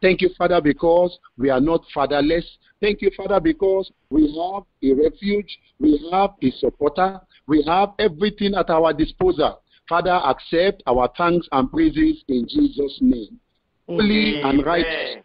Thank you, Father, because we are not fatherless. Thank you, Father, because we have a refuge, we have a supporter, we have everything at our disposal. Father, accept our thanks and praises in Jesus' name. Holy and righteous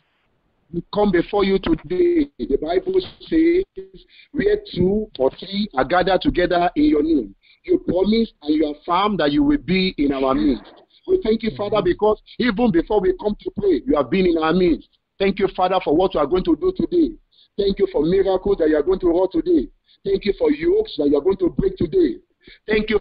we come before you today. The Bible says, where two or three are gathered together in your name. You promise and you affirm that you will be in our midst. We thank you, Father, because even before we come to pray, you have been in our midst. Thank you, Father, for what you are going to do today. Thank you for miracles that you are going to work today. Thank you for yokes that you are going to break today. Thank you,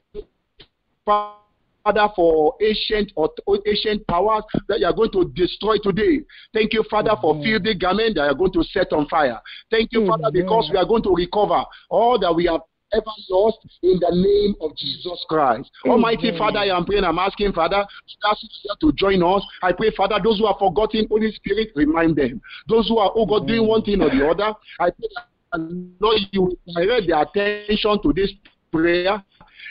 Father for ancient or ancient powers that you are going to destroy today. Thank you, Father, for filthy garment that you are going to set on fire. Thank you, Father, because we are going to recover all that we have ever lost in the name of Jesus Christ. Almighty Father, I am praying, I'm asking, Father, to join us. I pray, Father, those who have forgotten Holy Spirit, remind them. Those who are, oh God, doing one thing or the other, I pray that, Lord, you direct their attention to this prayer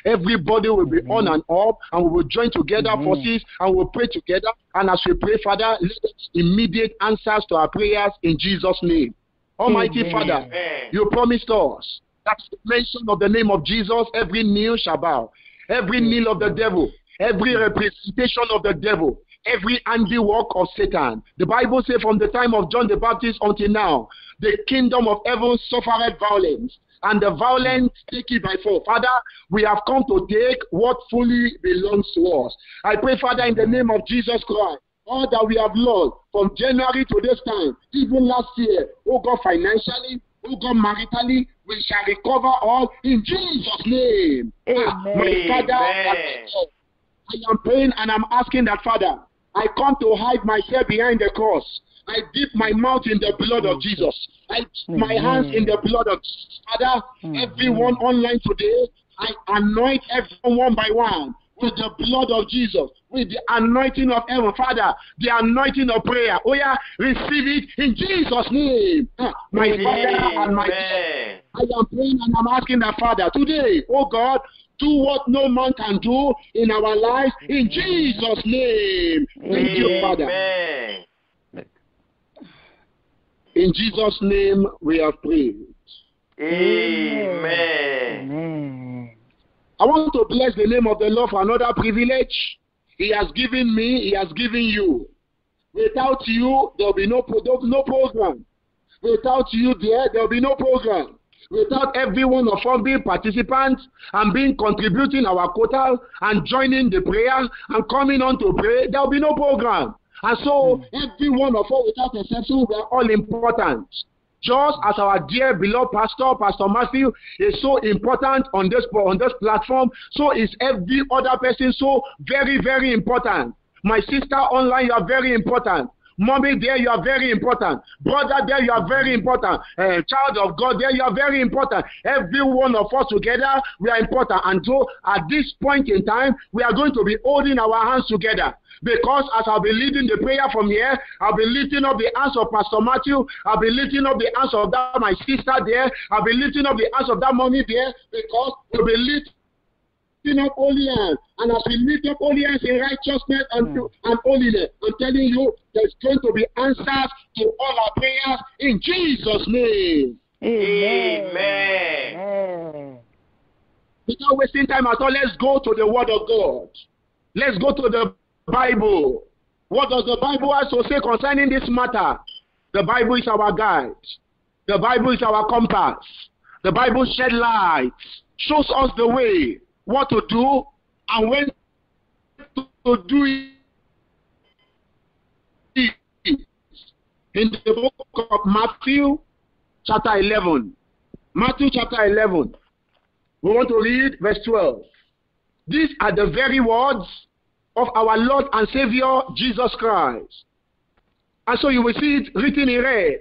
Everybody will be on and up, and we will join together forces and we'll pray together. And as we pray, Father, let immediate answers to our prayers in Jesus' name. Almighty Father, you promised us that the mention of the name of Jesus, every knee shall bow, every hmm. knee of the devil, every representation of the devil, every handiwork of Satan. The Bible says from the time of John the Baptist until now, the kingdom of heaven suffered violence, and the violence take it by force. Father, we have come to take what fully belongs to us. I pray, Father, in the name of Jesus Christ, all that we have lost from January to this time, even last year, oh God, financially, oh God, maritally, we shall recover all in Jesus' name. Amen. My Father, I am praying and I'm asking that, Father, I come to hide myself behind the cross. I dip my mouth in the blood of Jesus. I dip my hands in the blood of Jesus. Father, everyone online today, I anoint everyone one by one with the blood of Jesus, with the anointing of heaven. Father, the anointing of prayer. Oh yeah, receive it in Jesus' name. Ah, my Father and my God. I am praying and I'm asking that Father today, oh God, do what no man can do in our lives in Jesus' name. Thank you, Father. In Jesus' name we have prayed. Amen. I want to bless the name of the Lord for another privilege He has given me, He has given you. Without you, there will be no, no program. Without you there, there will be no program. Without every one of us being participants and being contributing our quota and joining the prayer and coming on to pray, there will be no program. And so, hmm. every one of us, without exception, we are all important. Just as our dear beloved pastor, Pastor Matthew, is so important on this on this platform, so is every other person so very, very important. My sister online, you are very important. Mommy, there you are very important. Brother, there you are very important. Uh, child of God, there you are very important. Every one of us together, we are important. And so, at this point in time, we are going to be holding our hands together. Because as I'll be leading the prayer from here, I'll be lifting up the hands of Pastor Matthew. I'll be lifting up the hands of that my sister there. I'll be lifting up the hands of that mommy there. Because we'll be lifting lifting up holy hands. And as we lift up holy hands in righteousness and, mm. and holiness, I'm telling you, there's going to be answers to all our prayers in Jesus' name. Amen. Amen. Without wasting time at all, let's go to the Word of God. Let's go to the Bible. What does the Bible have to say concerning this matter? The Bible is our guide. The Bible is our compass. The Bible shed light, shows us the way, what to do, and when to do it. In the book of Matthew, chapter 11. Matthew chapter 11. We want to read verse 12. These are the very words of our Lord and Savior Jesus Christ. And so you will see it written in red,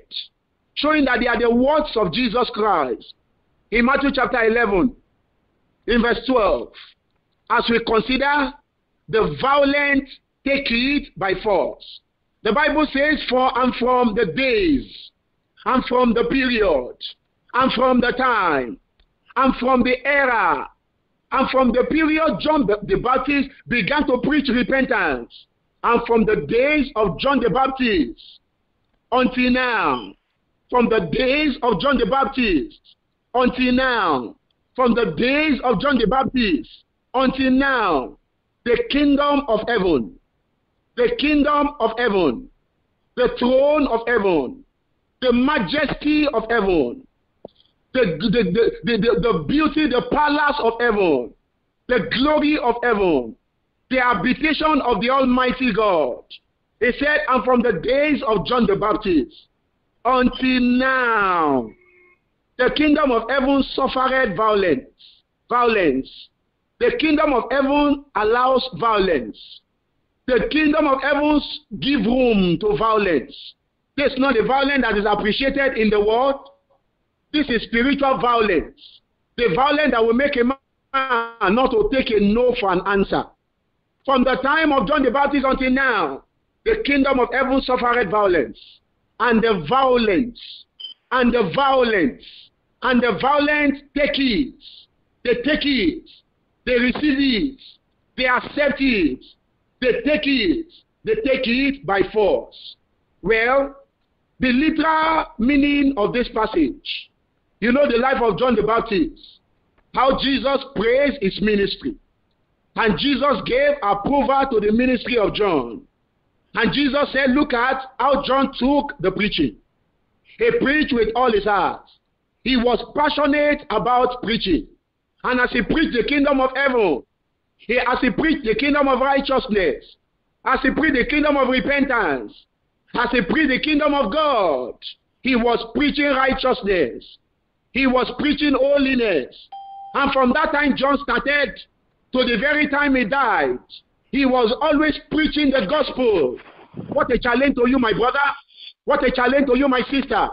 showing that they are the words of Jesus Christ. In Matthew chapter 11, in verse 12, as we consider the violent take it by force. The Bible says, For and from the days, and from the period, and from the time, and from the era, and from the period John the Baptist began to preach repentance, and from the days of John the Baptist, until now, from the days of John the Baptist until now, from the days of John the Baptist until now, the kingdom of heaven, the kingdom of heaven, the throne of heaven, the majesty of heaven, the, the, the, the, beauty, the palace of heaven, the glory of heaven, the habitation of the Almighty God. He said, and from the days of John the Baptist until now, the kingdom of heaven suffered violence. Violence. The kingdom of heaven allows violence. The kingdom of heaven give room to violence. This is not the violence that is appreciated in the world. This is spiritual violence. The violence that will make a man not to take a no for an answer. From the time of John the Baptist until now, the kingdom of heaven suffered violence. And the violence, and the violence, and the violent take it. They take it. They receive it. They accept it. They take it. They take it by force. Well, the literal meaning of this passage, you know the life of John the Baptist, how Jesus praised his ministry. And Jesus gave approval to the ministry of John. And Jesus said, Look at how John took the preaching. He preached with all his heart. He was passionate about preaching. And as he preached the kingdom of heaven, he, as he preached the kingdom of righteousness, as he preached the kingdom of repentance, as he preached the kingdom of God, he was preaching righteousness. He was preaching holiness. And from that time, John started to the very time he died. He was always preaching the gospel. What a challenge to you, my brother. What a challenge to you, my sister.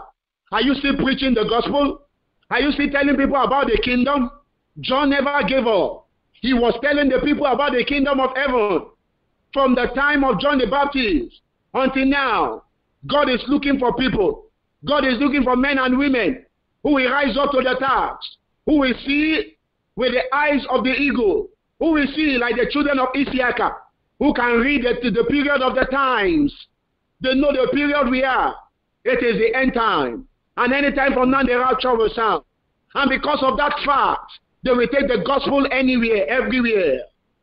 Are you still preaching the gospel? Are you still telling people about the kingdom? John never gave up. He was telling the people about the kingdom of heaven. From the time of John the Baptist until now, God is looking for people. God is looking for men and women who will rise up to the task, who will see with the eyes of the eagle, who will see like the children of Issachar, who can read the, the period of the times. They know the period we are. It is the end time. And anytime from now, the rapture will sound. And because of that fact, they will take the gospel anywhere, everywhere.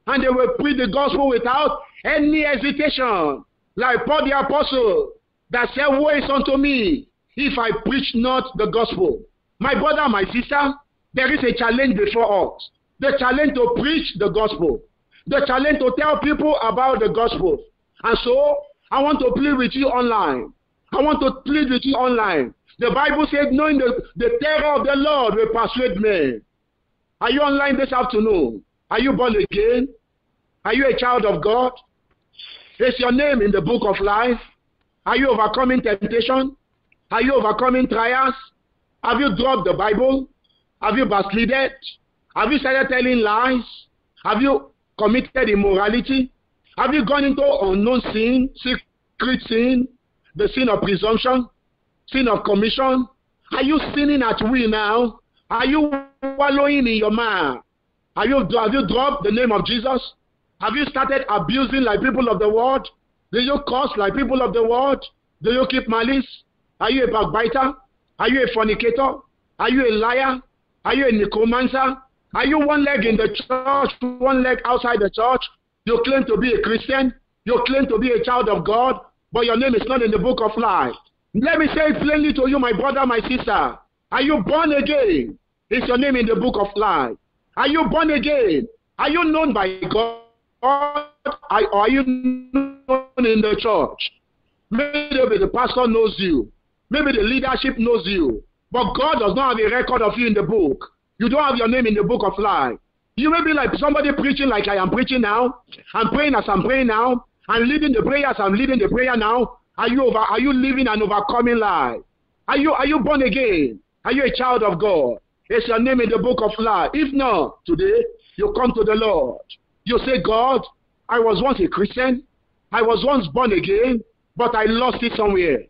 And they will preach the gospel without any hesitation. Like Paul the apostle that said, Woe is unto me if I preach not the gospel. My brother, my sister, there is a challenge before us. The challenge to preach the gospel. The challenge to tell people about the gospel. And so, I want to plead with you online. I want to plead with you online. The Bible said, knowing the, the terror of the Lord will persuade men. Are you online this afternoon? Are you born again? Are you a child of God? Is your name in the book of life? Are you overcoming temptation? Are you overcoming trials? Have you dropped the Bible? Have you backslided? Have you started telling lies? Have you committed immorality? Have you gone into unknown sin, secret sin, the sin of presumption, sin of commission? Are you sinning at will now? Are you wallowing in your mind? Are you, have you dropped the name of Jesus? Have you started abusing like people of the world? Do you curse like people of the world? Do you keep malice? Are you a backbiter? Are you a fornicator? Are you a liar? Are you a necromancer? Are you one leg in the church, one leg outside the church? You claim to be a Christian. You claim to be a child of God, but your name is not in the book of life. Let me say it plainly to you, my brother, my sister. Are you born again? Is your name in the book of life? Are you born again? Are you known by God? Are you known in the church? Maybe the pastor knows you. Maybe the leadership knows you. But God does not have a record of you in the book. You don't have your name in the book of life. You may be like somebody preaching like I am preaching now. I'm praying as I'm praying now. I'm leading the prayer as I'm leading the prayer now. Are you over, are you living an overcoming life? Are you are you born again? Are you a child of God? Is your name in the book of life? If not, today you come to the Lord. You say, God, I was once a Christian. I was once born again, but I lost it somewhere.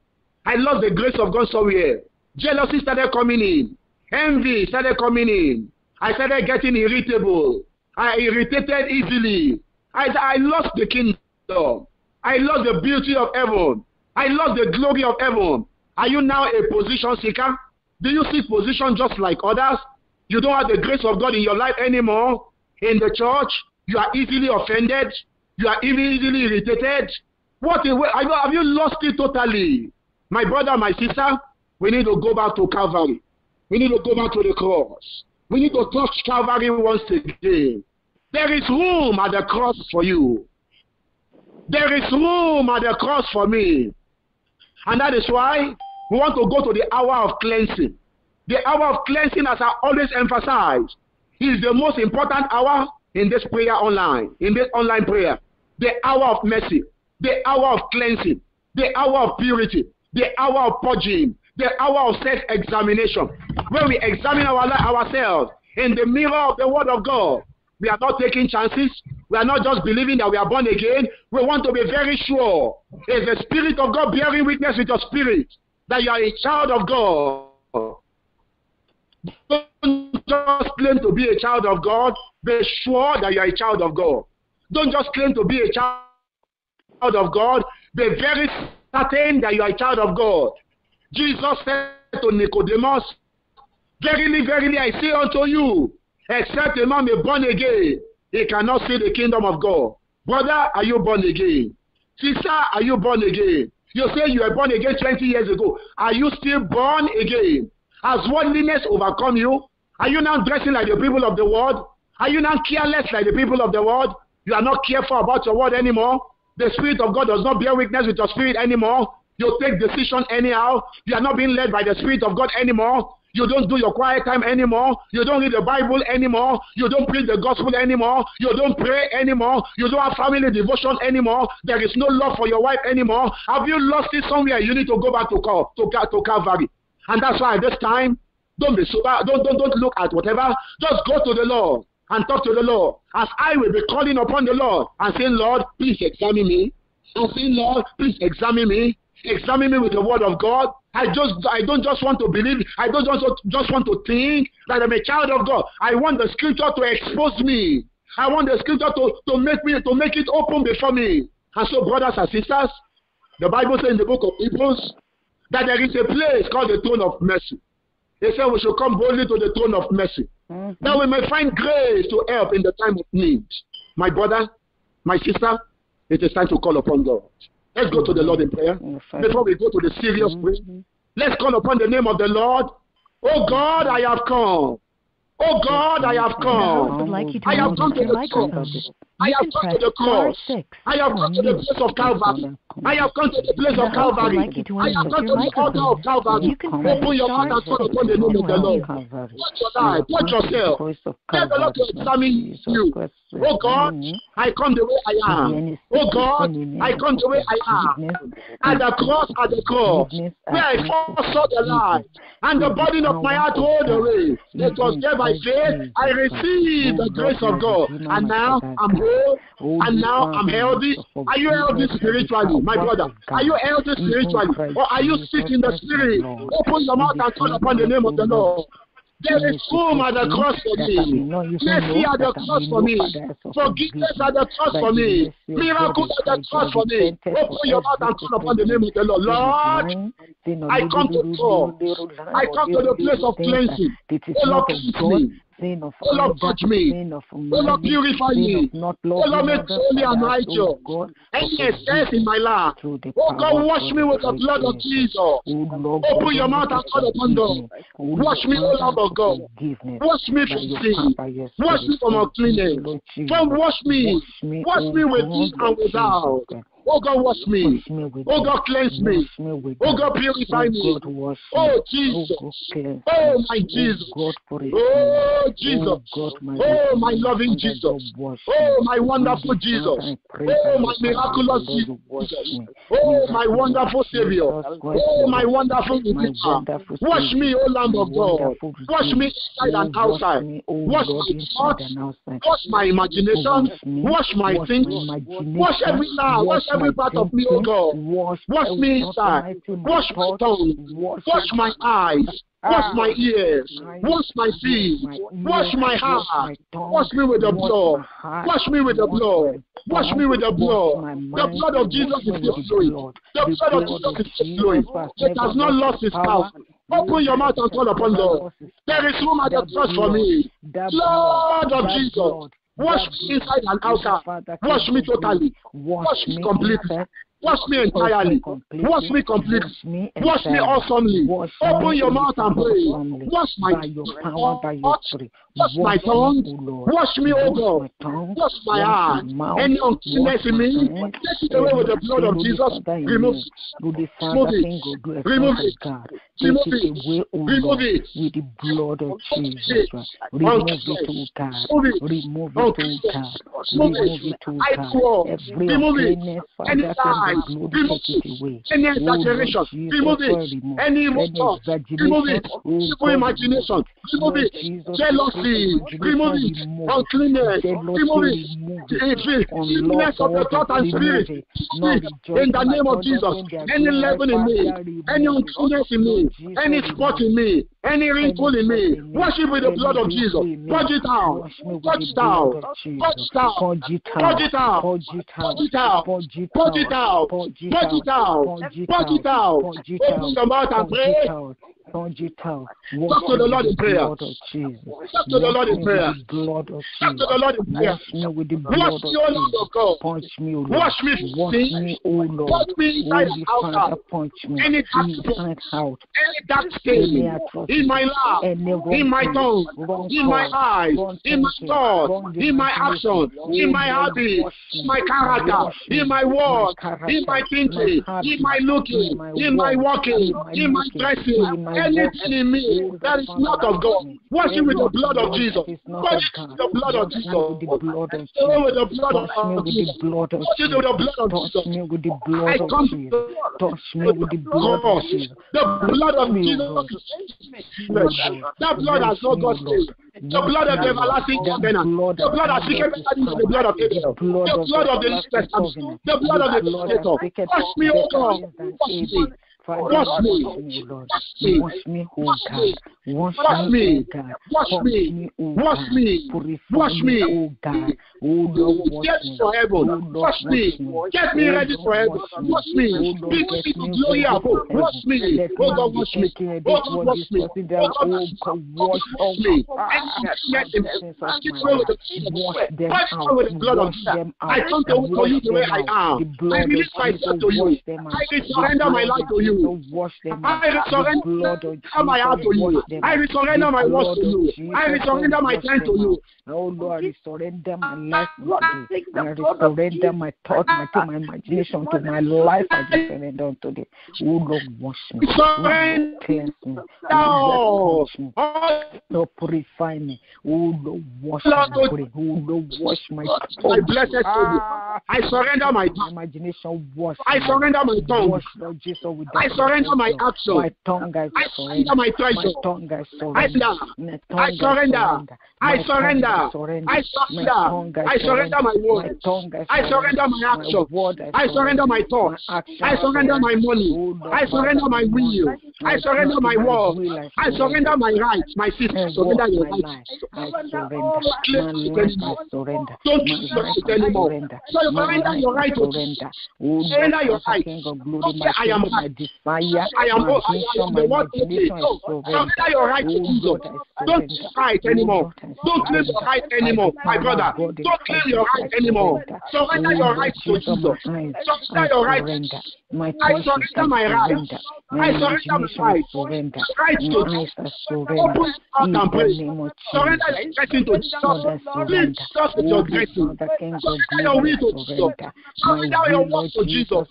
I lost the grace of God somewhere. Jealousy started coming in. Envy started coming in. I started getting irritable. I irritated easily. I, I lost the kingdom. I lost the beauty of heaven. I lost the glory of heaven. Are you now a position seeker? Do you seek position just like others? You don't have the grace of God in your life anymore. In the church, you are easily offended. You are easily irritated. What a way. Have you lost it totally? My brother, my sister, we need to go back to Calvary. We need to go back to the cross. We need to touch Calvary once again. There is room at the cross for you. There is room at the cross for me. And that is why we want to go to the hour of cleansing. The hour of cleansing, as I always emphasize, is the most important hour in this prayer online, in this online prayer. The hour of mercy, the hour of cleansing, the hour of purity, the hour of purging, the hour of self examination. When we examine our ourselves in the mirror of the Word of God, we are not taking chances. We are not just believing that we are born again. We want to be very sure. Is the Spirit of God bearing witness with your spirit that you are a child of God? Don't just claim to be a child of God. Be sure that you are a child of God. Don't just claim to be a child of God. Be very certain that you are a child of God. Jesus said to Nicodemus, Verily, verily, I say unto you, except a man be born again, he cannot see the kingdom of God. Brother, are you born again? Sister, are you born again? You say you were born again 20 years ago. Are you still born again? Has worldliness overcome you? Are you now dressing like the people of the world? Are you now careless like the people of the world? You are not careful about your word anymore. The Spirit of God does not bear witness with your spirit anymore. You take decision anyhow. You are not being led by the Spirit of God anymore. You don't do your quiet time anymore. You don't read the Bible anymore. You don't preach the gospel anymore. You don't pray anymore. You don't have family devotion anymore. There is no love for your wife anymore. Have you lost it somewhere? You need to go back to, to, to Calvary. And that's why this time, don't be sober. Don't, don't, don't look at whatever. Just go to the Lord and talk to the Lord. As I will be calling upon the Lord and saying, Lord, please examine me. And saying, Lord, please examine me. Examine me with the word of God. I just I don't just want to believe. I don't just, just want to think that I'm a child of God. I want the scripture to expose me. I want the scripture to, to make me to make it open before me. And so, brothers and sisters, the Bible says in the book of Hebrews that there is a place called the throne of mercy. They said we should come boldly to the throne of mercy. Mm-hmm. That we may find grace to help in the time of need. My brother, my sister, it is time to call upon God. Let's go to the Lord in prayer before we go to the serious mm-hmm. prayer. Let's call upon the name of the Lord. Oh God, I have come. Oh God, I have come. I have come to the cross. I have come to the cross. I have come to the place of Calvary. I have come to the place of Calvary. I have come to the altar of Calvary. Open your mouth and call upon the name of the Lord. Watch your life. Watch yourself. Tell the Lord to examine you. Oh God, I come the way I am. Oh God, I come the way I am. At the cross, at the cross, where I first saw the light and the burden of my heart rolled away. It was there by faith I received the grace of God. And now I'm and now I'm healthy. Are you healthy spiritually, my brother? Are you healthy spiritually? Or are you sick in the spirit? Open your mouth and call upon the name of the Lord. There is room at the cross for me. Mercy at the cross for me. Forgiveness at the cross for me. Miracle at the cross for me. Open your mouth and call upon the name of the Lord. Lord, I come to God. I come to the place of cleansing. Oh Lord, cleanse me sin of oh Lord, touch me. Sin of oh Lord, purify me. Oh Lord, make holy and righteous. Any excess in my life. Oh God, wash me with the blood of Jesus. Open your mouth and call upon God. Wash me, O Lord of God. Wash me from sin. Wash me from uncleanness. From wash me. Wash me with in and without. Oh God, wash me. Oh God, cleanse oh, me. Oh God, purify me. Oh Jesus. Oh my oh, Jesus. Oh Jesus. Oh my loving Jesus. Oh my wonderful Jesus. Oh my miraculous Jesus. Oh my wonderful Savior. Oh my wonderful Redeemer. Wash me, O Lamb of God. Wash me inside and outside. Wash my thoughts. Wash my imagination. Wash my thinking. Wash every lie. Wash every part of me, oh O God. Wash me inside. Wash my tongue. Wash my eyes. Ah, wash my ears. Wash my feet. Wash my heart. Wash me with the blood. Wash me with the blood. Wash me with the blood. The blood of Jesus is flowing. The blood of Jesus is flowing. It has not lost its power. Open your mouth and call upon God. There is room at the cross for me. Lord of Jesus. Wash me inside and outside. Wash me totally. Wash me completely. Wash me entirely. Wash me completely. Wash me awesomely. Open your mouth and pray. Wash my heart, Wash my tongue. Wash me, O God. Wash my heart. Any uncleanness in me, take it away with the blood of Jesus. Remove it. Remove it. Remove it. Remove it. Remove it. With the blood of Jesus. Remove it, O God. Remove it, O God. Remove it, O God. Every uncleanness, Father, life. Remove it. Any exaggeration. Remove it. Any emotion. Remove it. Evil imagination. Remove it. Jealousy. Remove it. Uncleanness. Remove it. Sickness of the thought and spirit. In the name of Jesus. Any leaven in me. Any uncleanness in me. Any spot in me. Any wrinkle in me, wash it with the blood of Jesus. Purge it out. Purge it out. Purge it out. Purge it out. Purge it out. Purge it out. Purge it out. Purge it out. Open your mouth and pray on. Talk to the Lord in prayer. Talk to the Lord in prayer. Talk to the Lord in prayer. Wash me, O Lord of God. Punch me, O Lord. Wash me, Wash me, O Lord. Wash me inside and out. Punch me any dark inside out. Any dark stain in my life, in my tongue, in my eyes, in my thoughts, in my action, in my habit, in my character, in my words, in my thinking, in my looking, in my walking, in my dressing anything in me that is not of God, wash it with the blood of Jesus. Wash it with the blood of Jesus. with the blood of Jesus. Wash it with the blood of Jesus. Touch me with the blood of Jesus. Touch me with the blood of Jesus. The blood of Jesus. That blood has not got saved. The blood of the everlasting covenant. The blood of the blood of Abel. The blood of the New Testament. The blood of the Creator. Wash me, O God. Wash me. Father, wash me, me Lord. Wash me, O God. Wash me, God. Wash me, wash me, wash me, O God. Oh Lord, get for heaven. Wash me, get me ready for heaven. Wash me, bring me to glory above. Wash me, oh God, wash me, oh God, wash me, oh God, wash me. Wash me, wash them out, wash them out. I come to you the way I am. I release myself to you. I surrender my life to you you. I surrender my heart to you. I surrender my words to you. I surrender my time to you. Oh Lord, I surrender my life to you. I surrender my thought, my to my imagination, to my life. I surrender unto the Oh Lord, wash me. Cleanse me. Oh Lord, purify me. Oh Lord, wash me. Oh Lord, wash my thoughts. I bless you. Ah, I surrender my imagination. Wash. I surrender my tongue. Wash, Lord Jesus, with the I surrender my action. My tongue I surrender my treasure. My tongue I surrender. I surrender. I surrender. I surrender. I surrender. My word. I surrender my action. I surrender my thoughts. I surrender my money. I surrender my will. I surrender my world. I surrender my rights. My sister, surrender your rights. I surrender. I surrender. Don't trust anymore. So you surrender your right to surrender your right. Don't say I am right. My I am my vision, my imagination is your right to do God. Don't fight anymore. Don't claim your right anymore, my brother. Don't claim your right anymore. Surrender your right to Jesus. Surrender your right. I surrender my right. I surrender my right. Right to Jesus. Open up and pray. Surrender your blessing to Jesus. Please stop with your blessing. Surrender your will to Jesus. Surrender your will to Jesus.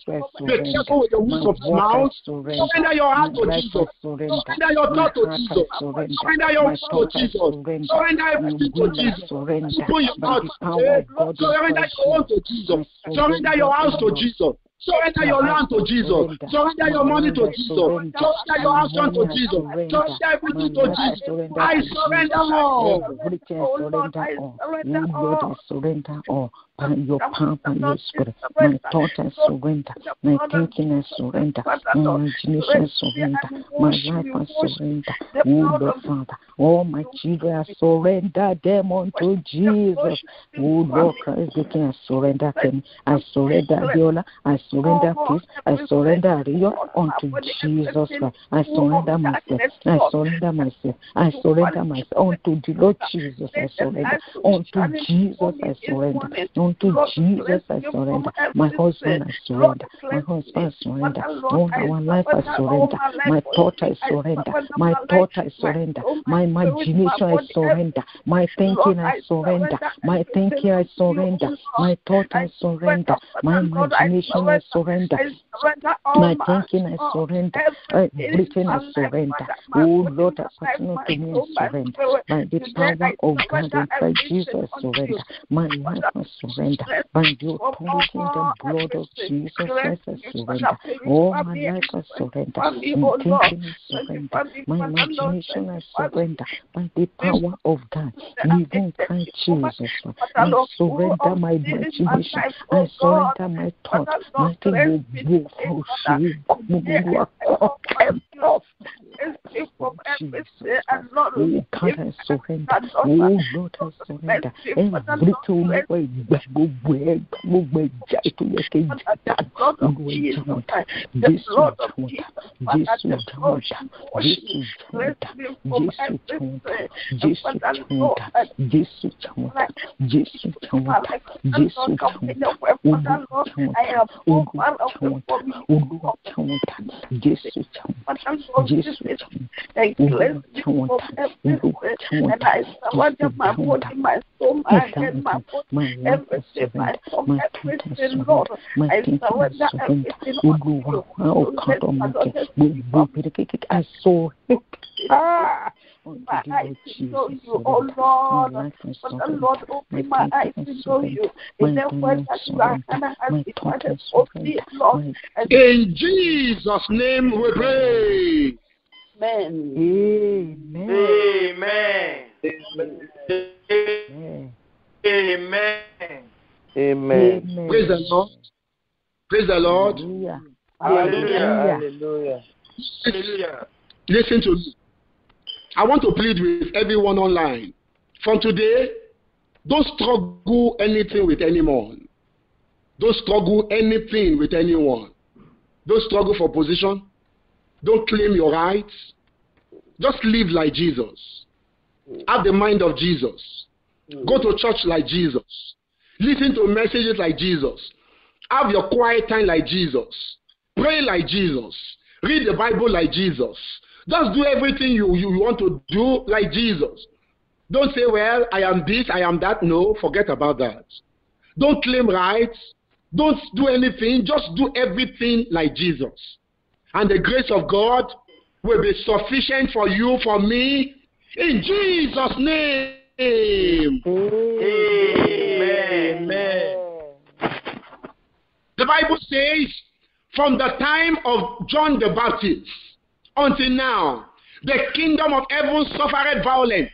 Be careful with the words of mouth surrender. Your heart to Jesus. Surrender your thought to Jesus. Surrender your mind to Jesus. Surrender everything to Jesus. Surrender your mouth. Surrender your home to Jesus. Surrender your house to Jesus. Surrender your land to Jesus. Surrender your money to Jesus. Surrender your action to Jesus. Surrender everything to Jesus. I surrender all. Everything surrender all. I surrender all your power, by your spirit. My thought I surrender. My thinking I surrender. My imagination I surrender. My life I surrender. Oh Lord Father, all my children I surrender them unto Jesus. Oh Lord Christ, they can surrender them. I surrender Viola. I surrender peace. I surrender Rio unto Jesus Christ. I surrender myself. I surrender myself. I surrender myself unto the Lord Jesus. I surrender unto Jesus. I surrender unto Jesus. I surrender my husband. I surrender my husband. I surrender all our life. I surrender my thought. I surrender my thought. I surrender my imagination. I surrender my thinking. I surrender my thinking. I surrender my thought. I surrender my imagination. I surrender my thinking. I surrender everything. I surrender. Oh Lord, I personal to me. I surrender by the power of oh, God in Christ Jesus. Surrender my life. I surrender by the authority in the blood of Jesus Christ. I surrender all my life. I surrender in thinking. I surrender my imagination. I surrender by the power of God. Even Christ Jesus. I surrender my imagination. I surrender my thought. My thing will go for Oh, God, I surrender. Oh, Lord, I surrender. Everything olúwa ìgbà gbogbo ẹ gbogbo ẹja ètò yẹ kí ẹja dá olúwa ìjà wọn dá jésù ìjà wọn dá jésù ìjà wọn dá jésù ìjà wọn dá jésù ìjà wọn dá jésù ìjà wọn dá jésù ìjà wọn dá jésù ìjà wọn dá olúwa ìjà wọn dá olúwa ìjà wọn dá olúwa ìjà wọn dá jésù ìjà wọn dá jésù ìjà wọn dá olúwa ìjà wọn dá olúwa ìjà wọn dá jésù ìjà wọn dá my soul, my head, my body, everything, my soul, everything, Lord. I surrender everything unto you. I saw it. Ah! My eyes to know you, oh Lord. For the Lord open my eyes to know you. In the word that you are and I have decided, open Lord. In Jesus' name we pray. Amen. Amen. Amen. Amen. Amen. Praise the Lord. Praise the Lord. Hallelujah. Hallelujah. Hallelujah. Hallelujah. Listen to me. I want to plead with everyone online. From today, don't struggle anything with anyone. Don't struggle anything with anyone. Don't struggle for position. Don't claim your rights. Just live like Jesus. Have the mind of Jesus. Go to church like Jesus. Listen to messages like Jesus. Have your quiet time like Jesus. Pray like Jesus. Read the Bible like Jesus. Just do everything you, you want to do like Jesus. Don't say, well, I am this, I am that. No, forget about that. Don't claim rights. Don't do anything. Just do everything like Jesus. And the grace of God will be sufficient for you, for me, in Jesus' name. Amen. The Bible says, from the time of John the Baptist until now, the kingdom of heaven suffered violence,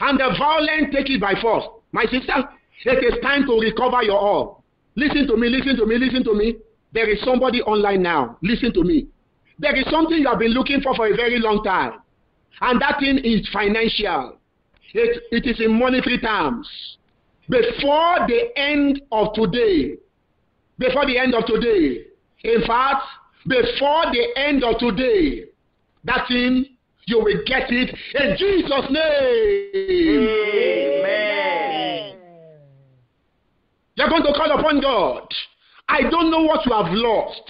and the violent take it by force. My sister, it is time to recover your all. Listen to me, listen to me, listen to me. There is somebody online now. Listen to me. There is something you have been looking for for a very long time, and that thing is financial. It, it is in monetary terms. Before the end of today, before the end of today, in fact, before the end of today, that thing, you will get it in Jesus' name. Amen. You're going to call upon God. I don't know what you have lost.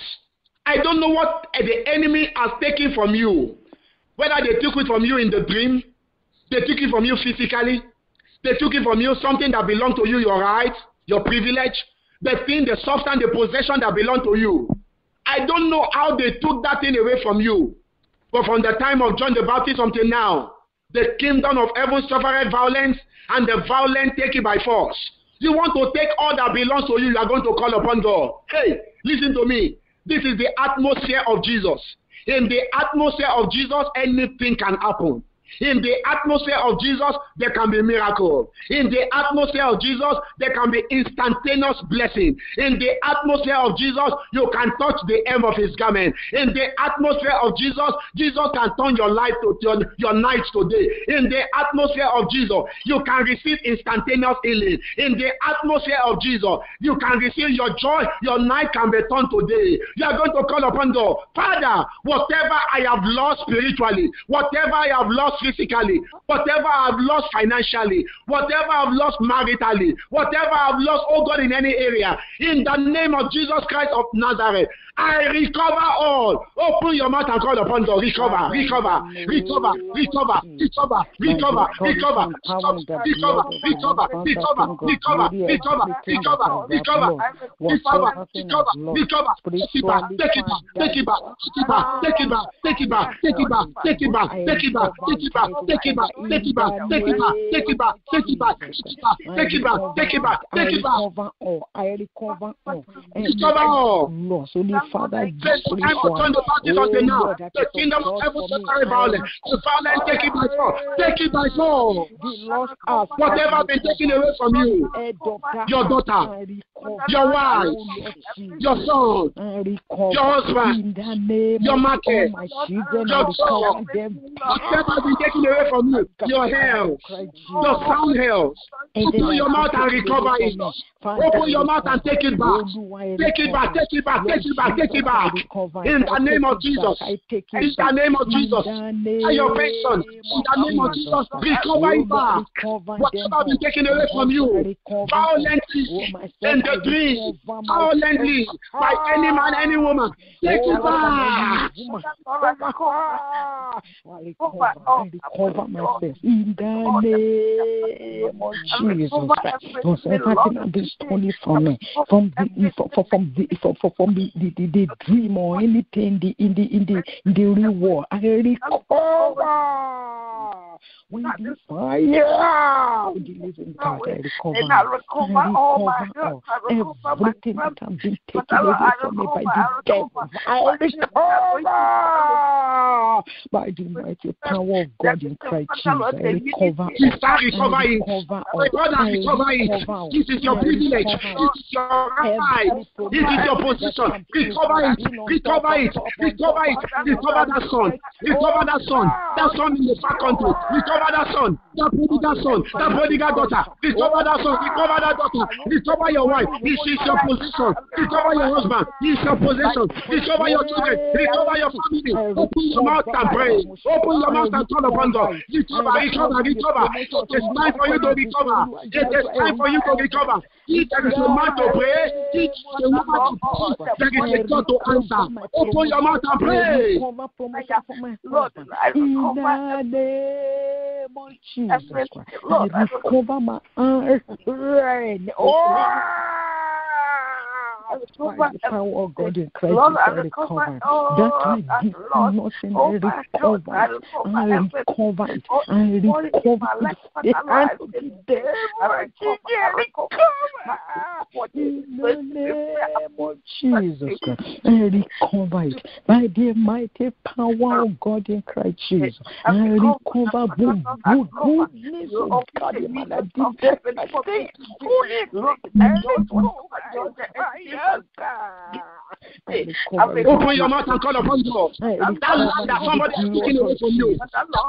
I don't know what the enemy has taken from you. Whether they took it from you in the dream, they took it from you physically, they took it from you something that belonged to you, your right, your privilege, the thing, the substance, the possession that belonged to you. I don't know how they took that thing away from you. But from the time of John the Baptist until now, the kingdom of heaven suffered violence, and the violent take it by force. You want to take all that belongs to you, you are going to call upon God. Hey, listen to me. This is the atmosphere of Jesus. In the atmosphere of Jesus, anything can happen. In the atmosphere of Jesus, there can be miracle. In the atmosphere of Jesus, there can be instantaneous blessing. In the atmosphere of Jesus, you can touch the hem of his garment. In the atmosphere of Jesus, Jesus can turn your life to your, your night today. In the atmosphere of Jesus, you can receive instantaneous healing. In the atmosphere of Jesus, you can receive your joy. Your night can be turned today. You are going to call upon God. Father, whatever I have lost spiritually, whatever I have lost physically, whatever I have lost financially, whatever I have lost maritally, whatever I have lost, oh God, in any area, in the name of Jesus Christ of Nazareth, I recover all. Open your mouth and call upon God. Recover, recover, recover, recover, recover, recover, recover, recover, recover, recover, recover, recover, recover, recover, recover, recover, recover, recover. Take it back, take it back, take it back, take it back, take it back, take it back, take it back, take it back, take it back, take it back, take it back, take it back, take it back, take it back, take it back, take it back, take it back, take it back. recover all. I recover all. And Recover all. loss. Only Father, Let's give time to turn the parties unto now. The kingdom of heaven shall carry violence. The violence take it by force. Take it by force. The lost us. Whatever been taken away from you, your daughter, your wife, your son, your husband, in the name your of market, all my children, your I recover job, them. whatever been taken away from you, your health, your sound health. Open your mouth and recover it. Open your mouth and take it back. Take it back, take it back, take it back, take it back. In the name of Jesus. In the name of Jesus. And your pension. In the name of Jesus. Recover it back. Whatever been taken away from you, violently, in the dream, violently, by any man, any woman, take it back. I recover, I recover myself in the name of Jesus Because everything stolen from from the from, from, the from, from the, the, the, the dream or anything the, in the in the in the real world, I recover with the fire. With the God, I recover. And I recover all my all. hurt. I recover my Everything that has been taken away from me by the devil, I recover by the mighty power of God in Christ Jesus. I recover. Sister, recover it. recover My brother, recover it. This is your privilege. This is your right. This is your position. Recover it. Recover it. Recover it. Recover that son. Oh, recover that son. That son in the far country. Recover that son. That prodigal son. That prodigal daughter. Recover that son. Recover that daughter. Recover your wife. This is your position. Recover your husband. This is your possession. Recover your children. Recover your family. Open your mouth and pray. Open your mouth and call upon God. Recover, recover, recover. It's time for you to recover. It is time for you to recover. If there is a man to pray, teach the woman to pray. There is a God to answer. Open your mouth and pray. Lord. I In recover name of Jesus. Christ. Lord, I recover my. I By oh recover power God in Christ I recover I I recover I recover it I recover it I I it by the mighty power of God in Christ Jesus. I recover good goodness of God in my life. The devil has taken I recover it. Open your mouth and call upon God. That land that somebody is taking away from you.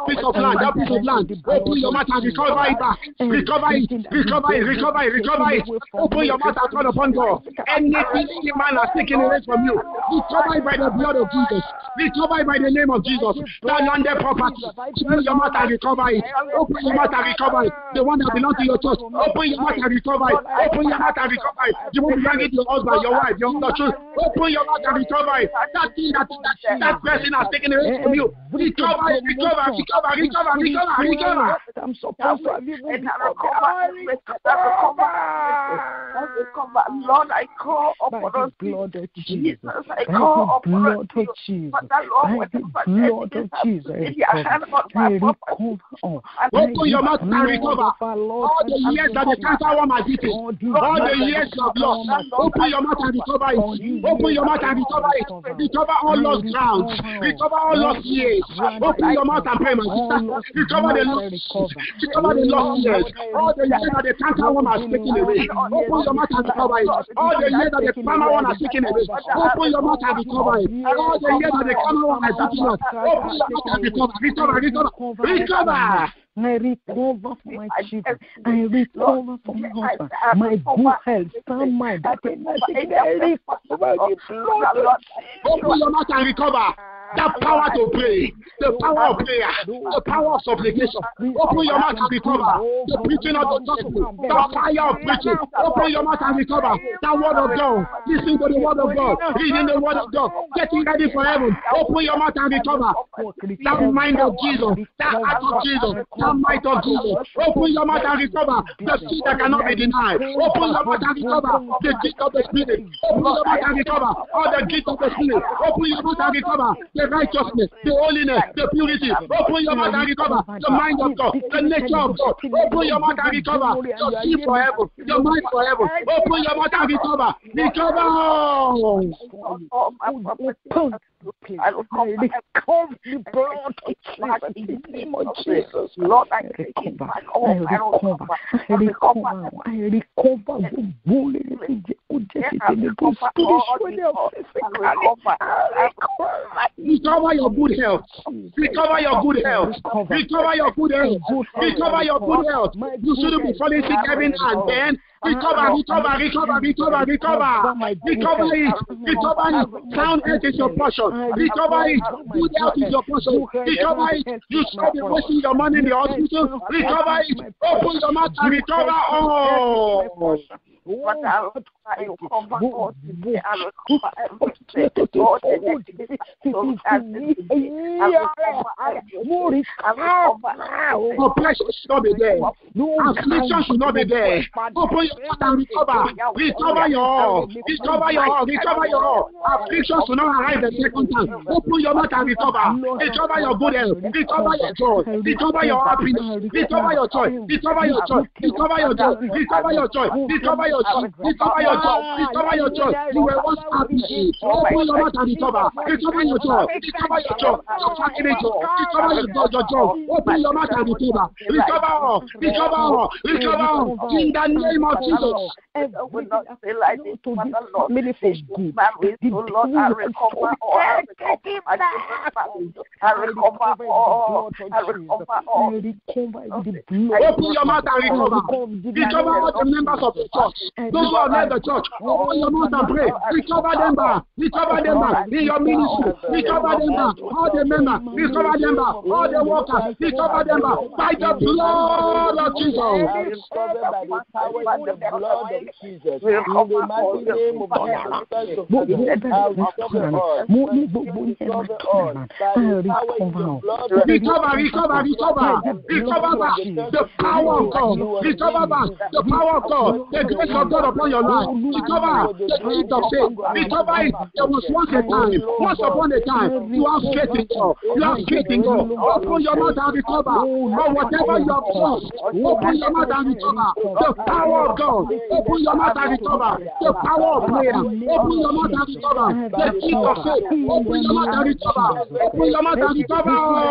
Piece of land, that piece of land. Open your mouth and recover it back. Recover it, recover it, recover it, recover it. Open your mouth and call upon God. Anything any man has taken away from you, recover it by the blood of Jesus. Recover it by the name of Jesus. That landed property. Open your mouth and recover it. Open your mouth and recover it. The one that belongs to your church. Open your mouth and recover it. Open your mouth and recover it. You won't bring it to your husband, or your wife, your, your. Open your mouth and recover it. That thing that that, that person has taken away from you. Recover recover, recover, recover, recover, recover. I'm supposed to have recover, Recover, Lord, I call upon us. Blood of Jesus. I call upon us. Jesus. Father, Lord, blood of Jesus. Open your mouth and recover. All the years that the cankerworm has eaten. All the years of loss. Open your mouth. And recover it. Open your mouth and recover it. Recover all lost ground. Recover all lost years. Open your mouth and pray, my sister. Recover the lost Recover the lost years. All the years that the cancer one has taken away. Open your mouth and recover it. All the years that the farmer one has taken away. Open your mouth and recover it. All the years that the farmer one has taken away. Open your mouth and recover. Recover, recover. Recover. I recover for my children. I recover for my husband. My good health, sound mind. That is nothing. I recover. Open your mouth and recover. That power to pray, the power of prayer, the power of supplication. Open your mouth and recover. The preaching of the gospel, the fire of preaching. Open your mouth and recover. That word of God. Listen to the word of God. Reading the word of God. Getting ready for heaven. Open your mouth and recover. That mind of Jesus, that heart of Jesus, that might of Jesus. Open your mouth and recover. The seed that cannot be denied. Open your mouth and recover. The gift of the Spirit. Open your mouth and recover. All the gift of the Spirit. Open your mouth and recover the righteousness, the holiness, the purity. Open your mouth and recover the mind of God, the nature of God. Open your mouth and recover your see for heaven, your mind for heaven. Open your mouth and recover. Recover. I recover the blood of Jesus in the name of Jesus. Lord, I recover. I recover. I recover. I recover the bully. Recover your good health. Recover your good health. Recover your good health. Recover your good health. You shouldn't be falling sick every now and then. Recover, recover, recover, recover, recover. Recover it. Recover it. Sound health is your portion. Recover it. Good health is your portion. Recover it. You should be wasting your money in the hospital. Recover it. Open your mouth and recover all. But oh, I will I will cover all. I cover everything. All the negative. So that is I will cover everything. I will cover Oppression should not be there. Affliction should not be there. Open your mouth and recover. Recover your all. Recover your all. Recover your all. Affliction should not arrive the second time. Open your mouth and recover. Recover your good health. Recover your joy. Recover your happiness. Recover your joy. Recover your joy. Recover your joy. Recover your joy. Recover your joy. Recover your joy. Recover your joy. You were once happy. Open your mouth and recover. Recover your joy. Recover your joy. Your family joy. Recover your joy. Your joy. Open your mouth and recover. Recover all. Recover all. Recover all. In the name of Jesus. Will not say like this, Father Lord. My ways, oh Lord, I recover all. I recover family. I recover all. I recover all. Open your mouth and recover. Recover all the members of the church. Those who have left the church. Open your mouth and pray. Recover them back. Recover them back in your ministry. Recover them back. All the members. Recover them back. All the workers. Recover them back. By the blood of Jesus. Recover, recover, recover. Recover back the power of God. Recover back the power of God. The grace of God upon your life. Recover the gift of faith. Recover it. There was once a time, once upon a time, you have faith in God. You have faith in God. Open your mouth and recover. Or whatever you have lost, open your mouth and recover. The power of God. Open your mouth and recover. The power of prayer. Open your mouth and recover. The gift of faith. Open your mouth and recover. Open your mouth and recover.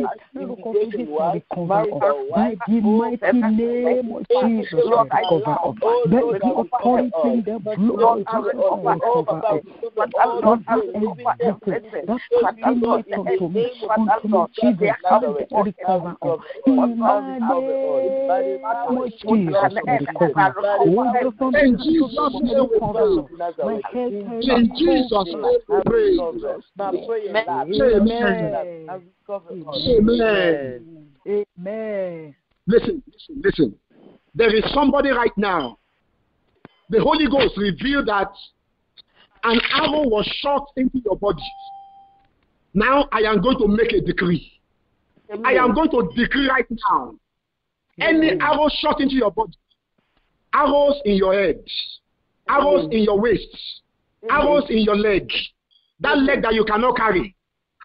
By the mighty name of Jesus, recover all. By the in the blood of Jesus, recover all. Lord, everything that pertains unto me, unto my children, all. In the name of Jesus, recover. In Jesus' name we pray. In Jesus' name we pray. Amen. Amen. Amen. Listen, listen, listen. There is somebody right now. The Holy Ghost revealed that an arrow was shot into your body. Now I am going to make a decree. I am going to decree right now. Any arrow shot into your body, arrows in your head, arrows in your waist, arrows in your leg, that leg that you cannot carry,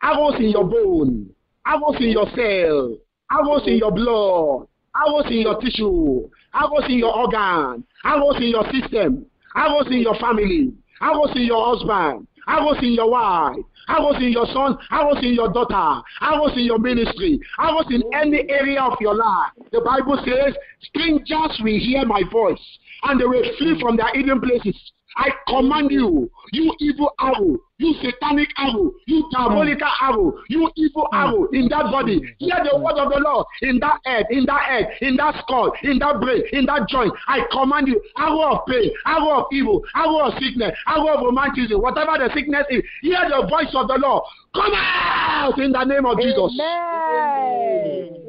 arrows in your bone, arrows in your cell, arrows in your blood, arrows in your tissue, arrows in your organ, arrows in your system, arrows in your family, arrows in your husband, arrows in your wife, arrows in your son, arrows in your daughter, arrows in your ministry, arrows in any area of your life. The Bible says, strangers will hear my voice and they will flee from their hidden places. I command you, you evil arrow, you satanic arrow, you diabolical arrow, you evil arrow in that body. Hear the word of the Lord in that head, in that head, in that skull, in that brain, in that joint. I command you, arrow of pain, arrow of evil, arrow of sickness, arrow of romanticism, whatever the sickness is. Hear the voice of the Lord. Come out in the name of Jesus. Amen.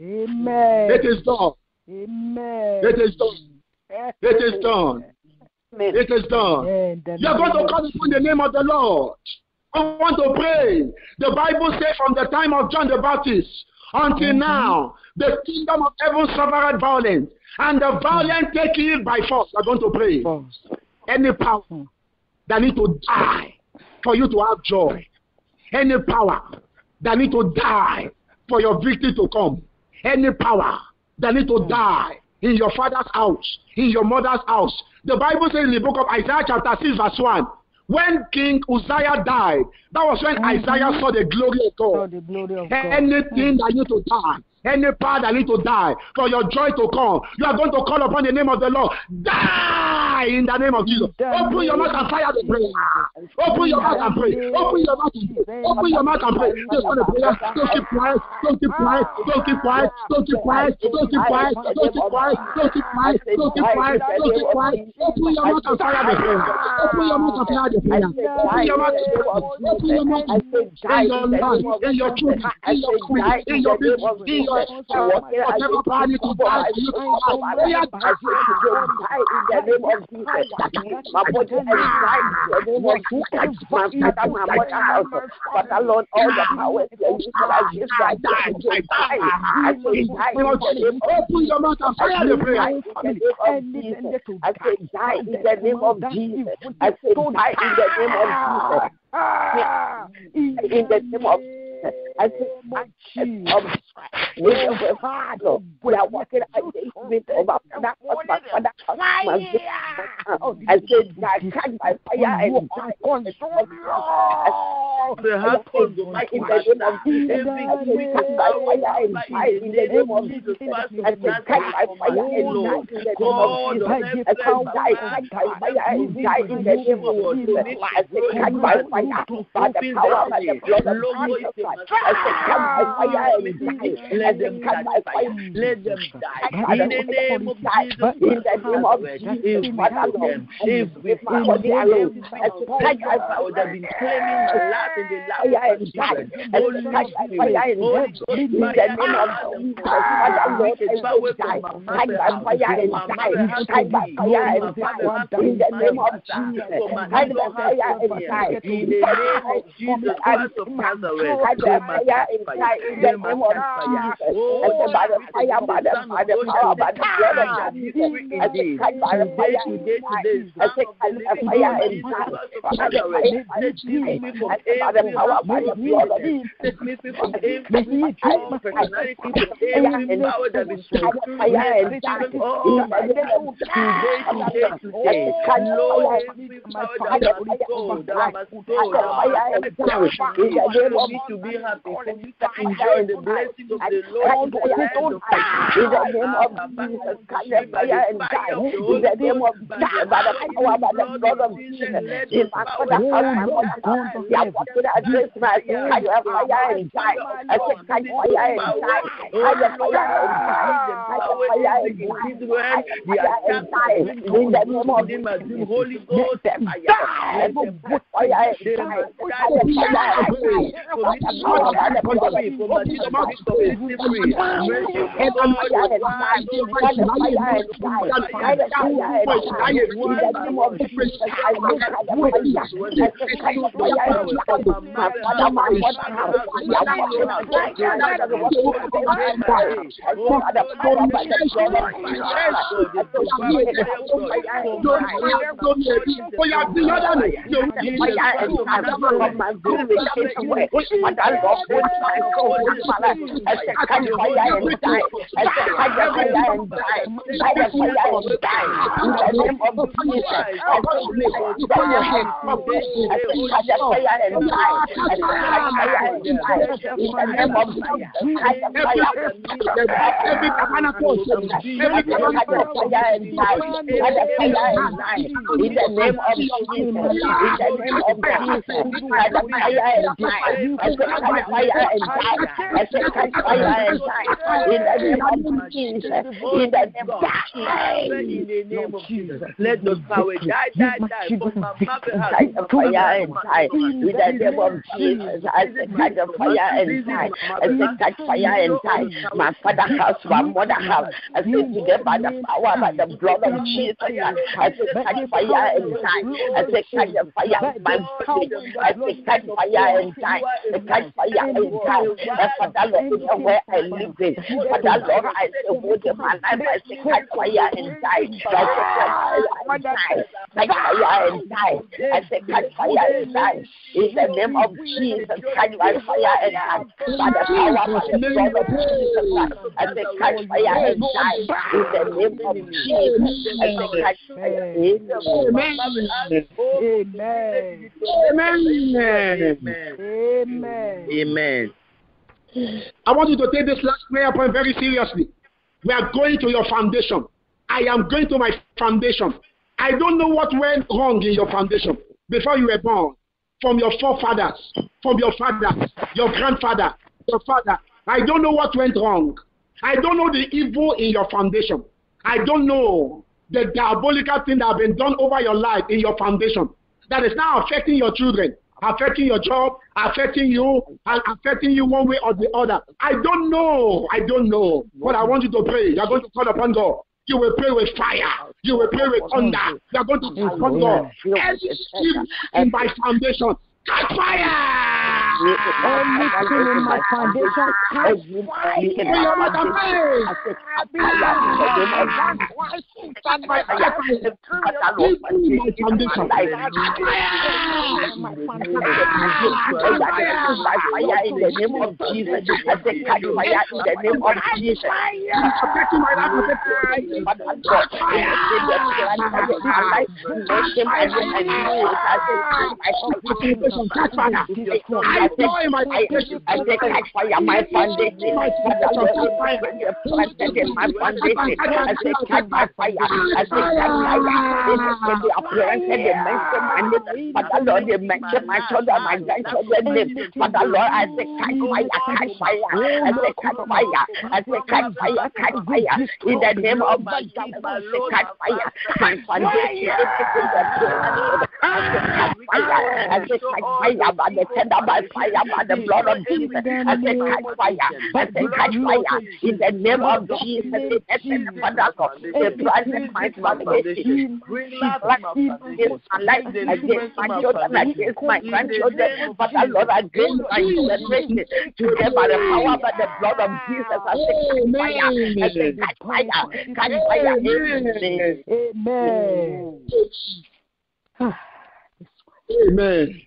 Amen. It is done. Amen. It is done. It is done. It is done. Amen. The You are going to name call upon the name of the Lord. I want to pray. The Bible says from the time of John the Baptist until mm-hmm. now, the kingdom of heaven suffered violence, and the mm-hmm. violent take it by force. I'm going to pray. of Any power mm. that need to die for you to have joy, any power that need to die for your victory to come, any power that need to mm. die in your father's house, in your mother's house. The Bible says in the book of Isaiah chapter 6 verse 1, when King Uzziah died, that was when mm-hmm. Isaiah saw the glory of God. glory of God. Anything that you to die, any power that need to die for your joy to come, you are going to call upon the name of the Lord. Die in the name of Jesus. Open your mouth and fire the prayer. Open your mouth and pray. Open your mouth and pray. Open your mouth and pray. Just want to pray. Don't keep quiet. Don't keep quiet. Don't keep quiet. Don't keep quiet. Don't keep quiet. Don't keep quiet. Don't keep quiet. Don't keep quiet. Don't keep quiet. Open your mouth and fire the prayer. Open your mouth and fire the prayer. Open your mouth. Open your mouth. In your life, in your children, in your family, in your business, in your whatever power die, you to die. Prayer Lord, all the powers Open your mouth and fire the prayer. I say die in the name of Jesus. I say die in the name of Jesus. In the name of I feel my cheese. With the heart, we are walking with not not not I said, I cut my fire and the heart consumed. In the name of Jesus, I fire and fire in the. I cut my fire and die in the name of Jesus. I said, die, cut my fire and die in the name of Jesus. My fire. Thank you. In the name of Jesus, in the name of Jesus, we have been the the in the name of Jesus, In the name of Jesus, In the name of Jesus, of them by the fire, by the by the power, by the blood of Jesus. I take fire in by the power, by the blood of Jesus. Take fire we have before you enjoying the blessings of the Lord. In the name of Jesus, in the name of Jesus, by the power by the blood of Jesus, in my father, my mother, I what I address my fire and die? I said, fire and die. I die. fire and die. I fire and die. In the name of Jesus, Holy Ghost, fire and die. Fire and die. Thank you. I and die. In the name of Jesus, by the power, by the blood of Jesus. In my father's house, my mother's house, they are walking against me. I say, catch the fire and die. I say, catch fire and die. Catch the fire and die. Catch the fire and die. Catch the fire and die. In the name of Jesus. Holy Ghost Let them fire. die. Let them Put fire and die. Catch fire and die. By the power, by the blood of Jesus. captivity free. Mercy, Let those power die, die, die. Has fire and die. In the name of Jesus, I say catch fire and die. I say catch fire and die. My father house, my mother house. I say together by the power, by the blood of Jesus. I say catch fire and die. I say catch fire, my body. I say catch fire and die. Catch fire and die. That's what the Lord where I live in. Father Lord, I say hold my life. I say catch fire and die. I say catch fire and die. Catch fire and die. I say catch fire and die. In the name of Jesus, catch by fire and die. By the power of the blood of Jesus, I say catch fire and die. In the name of Jesus, I say catch fire. Amen. Amen. Amen. Amen. I want you to take this last prayer point very seriously. We are going to your foundation. I am going to my foundation. I don't know what went wrong in your foundation before you were born. From your forefathers, from your father, your grandfather, your father. I don't know what went wrong. I don't know the evil in your foundation. I don't know the diabolical thing that has been done over your life in your foundation that is now affecting your children, affecting your job, affecting you, and affecting you one way or the other. I don't know. I don't know. But I want you to pray. You are going to call upon God. You will pray with fire. You will pray with thunder. You are going to call upon God. Mm-hmm. Every scheme in my foundation, catch fire! Anything in my foundation, catch I joy my foundation. I say catch fire my foundation. My foundation. My foundation. I say catch my fire. I say catch fire. They are planted. They mention my name. Father Lord, they mention my children, my grandchildren name. Father Lord, I say catch fire, catch fire. I say catch fire. I say catch fire, catch fire. In the name of I say catch fire. My foundation. I say catch fire. I say catch fire by the tender by fire by the blood of Jesus. I say catch fire. I say catch fire in the name of Jesus. Father God, the present my foundation. Against my life, against my children, against my grandchildren, Father Lord, against my generation. Today by the power by the blood of Jesus, I say catch fire. I say catch fire. Catch fire. Amen. Amen.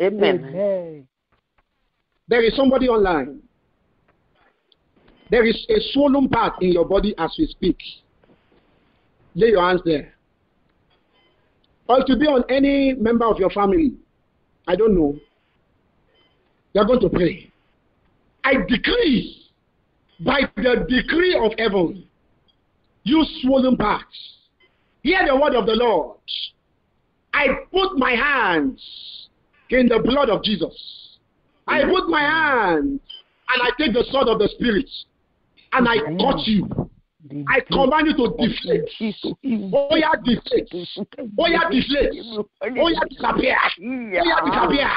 Amen. There is somebody online. There is a swollen part in your body as we speak. Lay your hands there. Or to be on any member of your family. I don't know. You are going to pray. I decree by the decree of heaven, you swollen parts, hear the word of the Lord. I put my hands in the blood of Jesus. I put my hand and I take the sword of the Spirit and I cut you. I command you to deflate. Oh yeah, deflate. Oh yeah, deflate. Oh yeah, disappear. Oh yeah, disappear.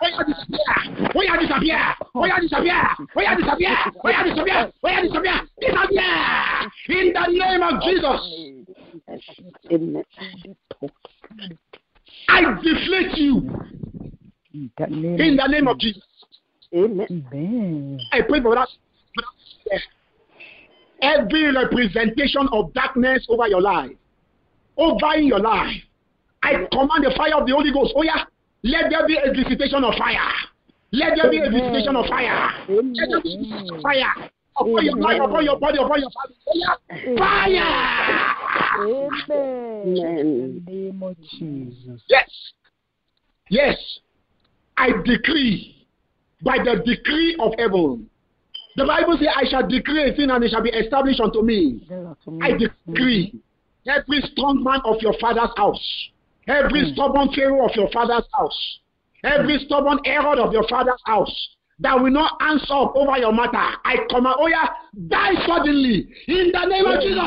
Oh yeah, disappear. Oh yeah, disappear. Oh yeah, disappear. Oh yeah, disappear. Oh yeah, disappear. Oh yeah, disappear. Disappear. In the name of Jesus. I deflate you. In the name In the name of Jesus. Amen. Amen. I pray for that. Every representation of darkness over your life, over in your life, I command the fire of the Holy Ghost. Oh yeah, let there be a visitation of fire. Let there be a visitation of fire. Let there be a visitation of fire upon your life, upon your body, upon your family. Oh fire. Amen. Amen. In the name of Jesus. Yes, yes. I decree by the decree of heaven. The Bible says, "I shall decree a thing, and it shall be established unto me." I decree every strong man of your father's house, every hmm. stubborn Pharaoh of your father's house, every hmm. stubborn Herod of your father's house that will not answer up over your matter. I command, oh yeah, die suddenly in the name of Jesus.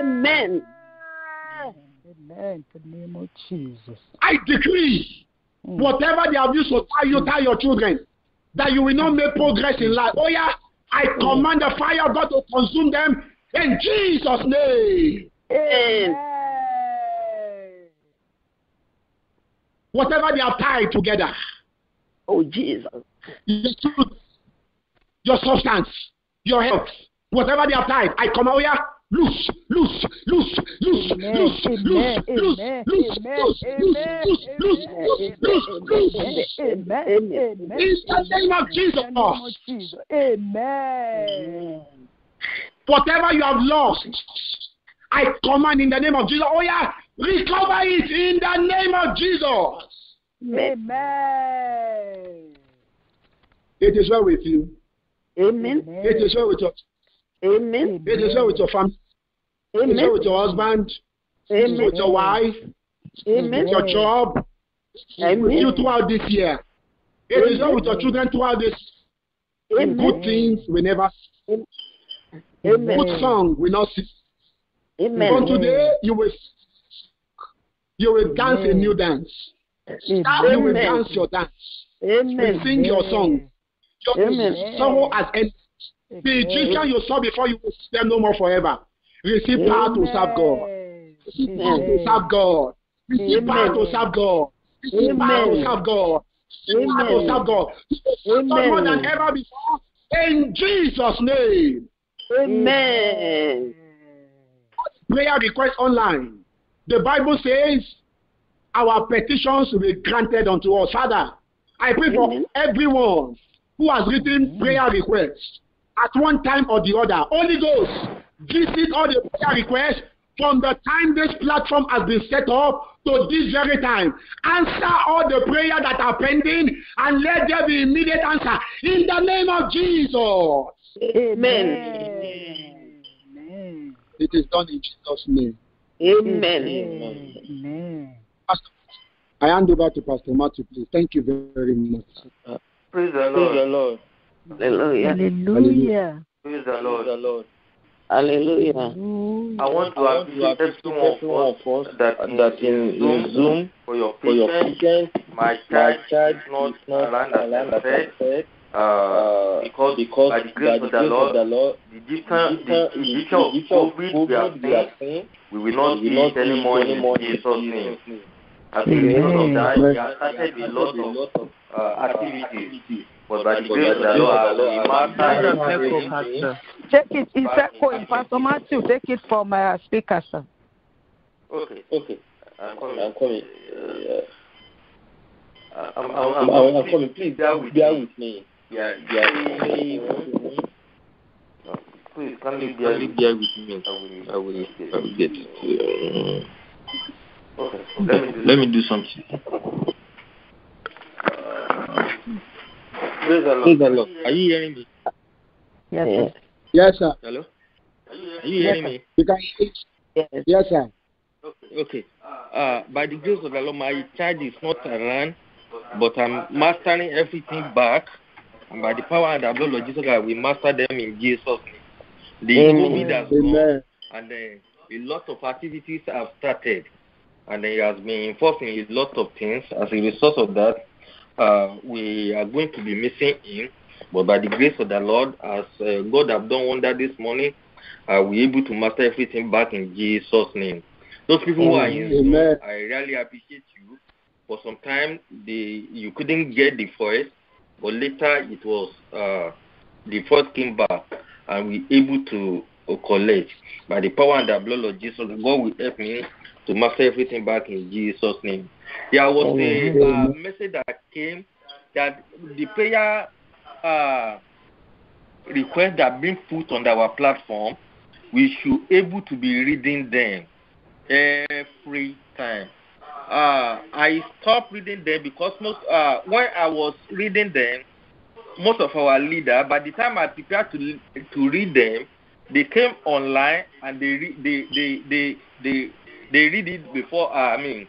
Amen. Amen. In the name of Jesus. I decree Mm. whatever they have used to tie you, mm. tie your children, that you will not make progress in life. Oh yeah, I mm. command the fire of God to consume them in Jesus' name. Amen. Whatever they have tied together, Oh, Jesus. your truth, your substance, your health, whatever they have tied, I command, oh yeah, loose, loose, loose, loose, loose, loose, loose, loose, loose, loose, loose, loose, loose, loose. In the name of Jesus. In the name of Jesus. Amen. Whatever you have lost, I command in the name of Jesus. Oh yeah, recover it in the name of Jesus. Amen. It is well with you. Amen. It is well with your. Amen. It is with your family. Amen. It is with your husband. It is with your wife. Amen. With your job. With you throughout this year. It is well with your children throughout this. Amen. Good things we never. Good Amen. song we not see. From Amen. today you will. You will dance a new dance. You will dance your dance. Amen. You will Amen. sing your song. Your Amen. sorrow has ended. The Egyptian you saw before you will see them no more forever. Receive power to serve God. Receive power to serve God. Receive power to serve God. Receive power to serve God. Receive power to serve God. God more than ever before. In Jesus' name. Amen. Prayer request online. The Bible says our petitions will be granted unto us. Father, I pray for everyone who has written prayer requests at one time or the other. Holy Ghost, visit all the prayer requests from the time this platform has been set up to this very time. Answer all the prayer that are pending and let there be immediate answer in the name of Jesus. Amen. Amen. It is done in Jesus' name. Amen. Amen. Pastor, I hand over to Pastor Matthew, please. Thank you very much. Praise the Lord. Praise the Lord. Hallelujah. Hallelujah. Praise the Lord. Hallelujah. I want to appreciate everyone of us that in, that in, in Zoom for your for patience. patience. My My child child is not not around as around I as said, said, uh, uh, because, because by the grace of the Lord, the Lord, the the Egyptian, the Egyptian Egyptian of COVID we have we have seen, seen, we will not we see will not anymore in anymore Jesus' name. name. As a result of that, we have started a lot of of uh, activities. Activities. But by the But grace by of the the grace Lord, of the I will Lord, master I will everything. master everything. Take it. It's echoing. Pastor Matthew, take it from uh, speaker, sir. Okay. Okay, I'm coming. I'm coming. Uh, Uh, I'm, I'm, I'm, I'm, I'm, I'm coming. Please bear with bear me. with me. Yeah, Yeah, yeah. Please, can you bear Kindly with bear with me. I will, I will, I will get it. Okay. Uh, Let me do let me do something. Praise the Praise Lord. the Lord. Are you hearing me? Yes, Yes. sir. Yes, sir. Hello? Are you hearing me? You can hear it. Yes. Yes, sir. Okay. Uh, by the grace of the Lord, my child is not around, but I'm mastering everything back. And by the power and the blood of Jesus, I will master them in Jesus' name. The Amen. COVID has gone, Amen. and then a lot of activities have started, and he has been involved in a lot of things. As a result of that, uh, we are going to be missing him. But by the grace of the Lord, as uh, God have done wonder this morning, uh, we're able to master everything back in Jesus' name. Those people who are in Zoom, I really appreciate you. For some time, the you couldn't get the voice, but later it was uh, the voice came back, and we able to uh, collect by the power and the blood of Jesus. God will help me to master everything back in Jesus' name. There was a uh, message that came that the prayer uh, request that been put on our platform, we should able to be reading them every time. Uh, I stopped reading them because most uh, when I was reading them, most of our leader, by the time I prepared to to read them, they came online and they re- they, they they they they read it before. Uh, I mean,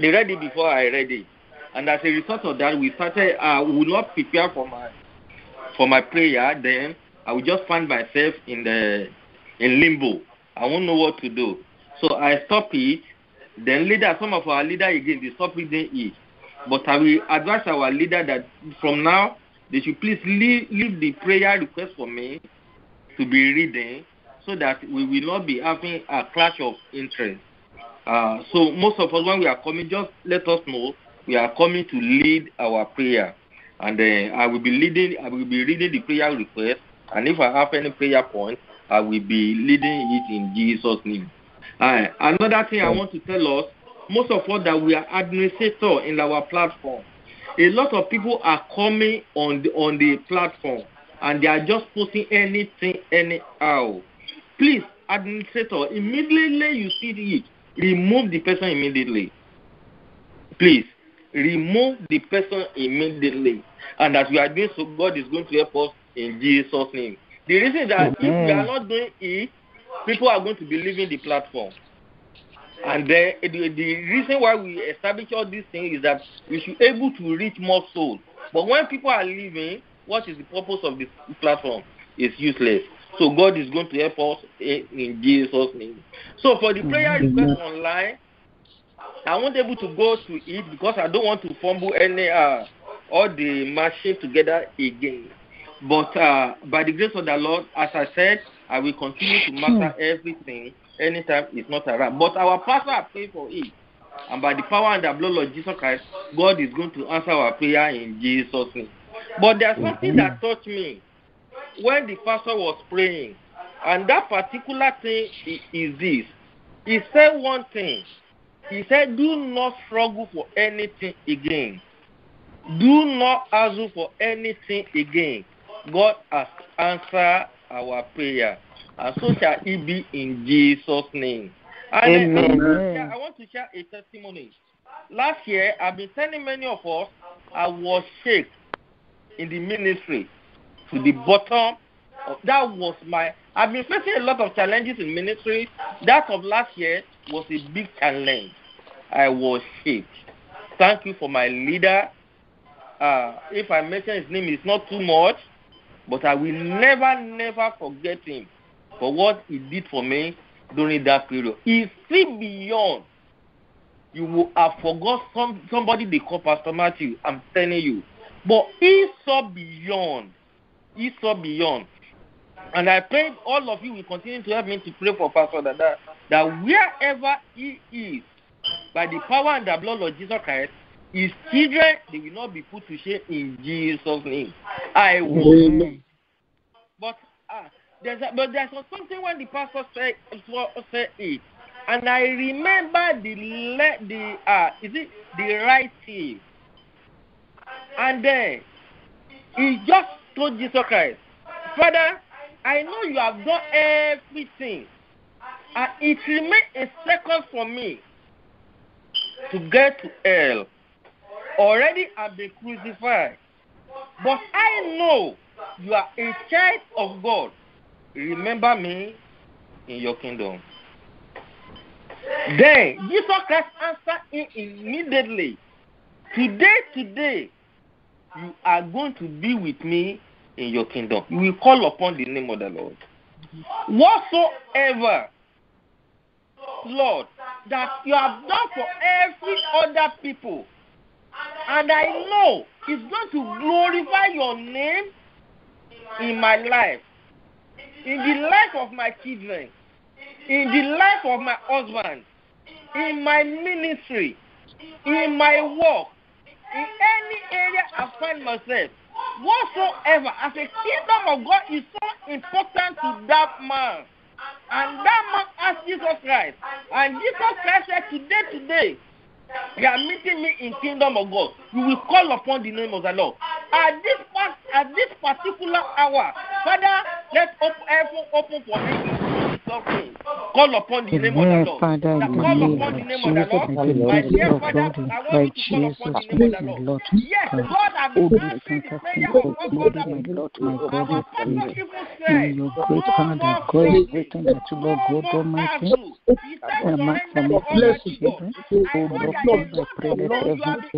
they read it before I read it, and as a result of that, we started. I uh, would not prepare for my for my prayer. Then I would just find myself in the in limbo. I won't know what to do. So I stop it. Then later, some of our leader again they stop reading it. But I will advise our leader that from now they should please leave, leave the prayer request for me to be reading so that we will not be having a clash of interest. Uh, so most of us, when we are coming, just let us know we are coming to lead our prayer, and uh, I will be leading. I will be reading the prayer request, and if I have any prayer point, I will be leading it in Jesus' name. Uh, another thing I want to tell us, most of us that we are administrator in our platform, a lot of people are coming on the on the platform and they are just posting anything anyhow. Please, administrator, immediately you see it, remove the person immediately. Please, remove the person immediately. And as we are doing so, God is going to help us in Jesus' name. The reason that if we are not doing it, people are going to be leaving the platform. And then the, the reason why we establish all these things is that we should be able to reach more souls. But when people are leaving, what is the purpose of this platform? It's useless. So God is going to help us in Jesus' name. So for the prayer request online, I won't able to go to it because I don't want to fumble any uh, all the machine together again. But uh, by the grace of the Lord, as I said, I will continue to master everything anytime it's not around. But our pastor are praying for it. And by the power and the blood of Jesus Christ, God is going to answer our prayer in Jesus' name. But there's something that touched me when the pastor was praying. And that particular thing is this. He said one thing. He said, Do not struggle for anything again. Do not ask for anything again. God has answered our prayer. And so shall it be in Jesus' name. And Amen. I, I want to share a testimony. Last year, I've been telling many of us I was shaken in the ministry to the bottom. That was my. I've been facing a lot of challenges in ministry. That of last year was a big challenge. I was shaken. Thank you for my leader. Uh, if I mention his name, it's not too much, but I will never, never forget him for what he did for me during that period. He see beyond. You will have forgot some somebody they call Pastor Matthew. I'm telling you. But he saw beyond. He saw beyond. And I pray all of you will continue to help me to pray for Pastor Dada that wherever he is, by the power and the blood of Jesus Christ, his children they will not be put to shame in Jesus' name. I will. But uh, there's a, but there's something when the pastor said said it, and I remember the the uh is it the right thing, and then he just told Jesus Christ, Father, I know you have done everything, and it remains a second for me to get to hell. Already I've been crucified, but I know you are a child of God remember me in your kingdom. Then Jesus Christ answered him immediately. Today, today, you are going to be with me in your kingdom. Will call upon the name of the Lord. Whatsoever, Lord, that you have done for every other people, And I know it's going to glorify your name in my life, in the life of my children, in the life of my husband, in my ministry, in my work, in any area I find myself. Whatsoever, as a kingdom of God is so important to that man. And that man asked Jesus Christ. And Jesus Christ said, Today, today, you are meeting me in kingdom of God. You will call upon the name of the Lord. At this at this particular hour, Father, let open open for me. Call upon the name of the Lord. Father, call upon the name of the Lord. My dear Father, I want you to call upon the name of the Lord. Yes, God, I've been asking prayer of what God been Lord, my God, I pray. In your great Father, God, everything that you Lord God Almighty, and my family, bless you. Oh, Lord, I pray that every open,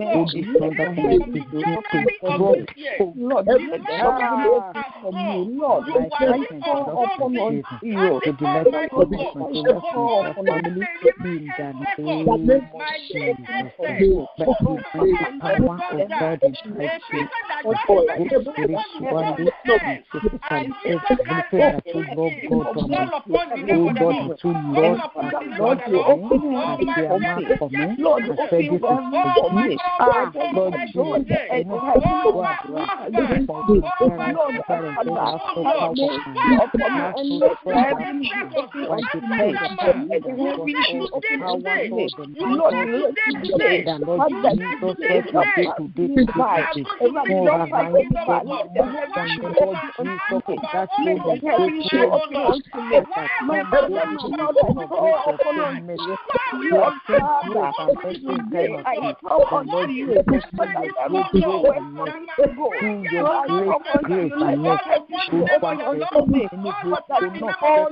oh, the Father, and the Lord, oh, Lord, from you, Lord, I pray upon you, to deliver for this material for family in the name of Jesus. But you. bring power of God in Christ Jesus. Spiritually, physically, everything that you. love God on you, Lord, to Lord, Lord, you. open your mouth for me. Lord, I said this is for me. Ah, Lord Jesus, I know how to go out. Lord, Lord, Lord, Lord, to pray the issue of power, Lord, Lord, let today, the Lord Upon you, your Father, today, I call upon you, but I am not your way, your great, great, mercy, to pass it, me, but I can call upon me, and let the heaven open unto me. Let the heaven open unto me. Lord, I call upon you, merciful God, God of heaven. Father, Lord, I call upon you. Father, let the heaven open for my children. Let the heaven open for my children. Let the heaven open for your children. Father, Lord, I call upon unto you. Father, let the heaven show up me. They will say my family. They will say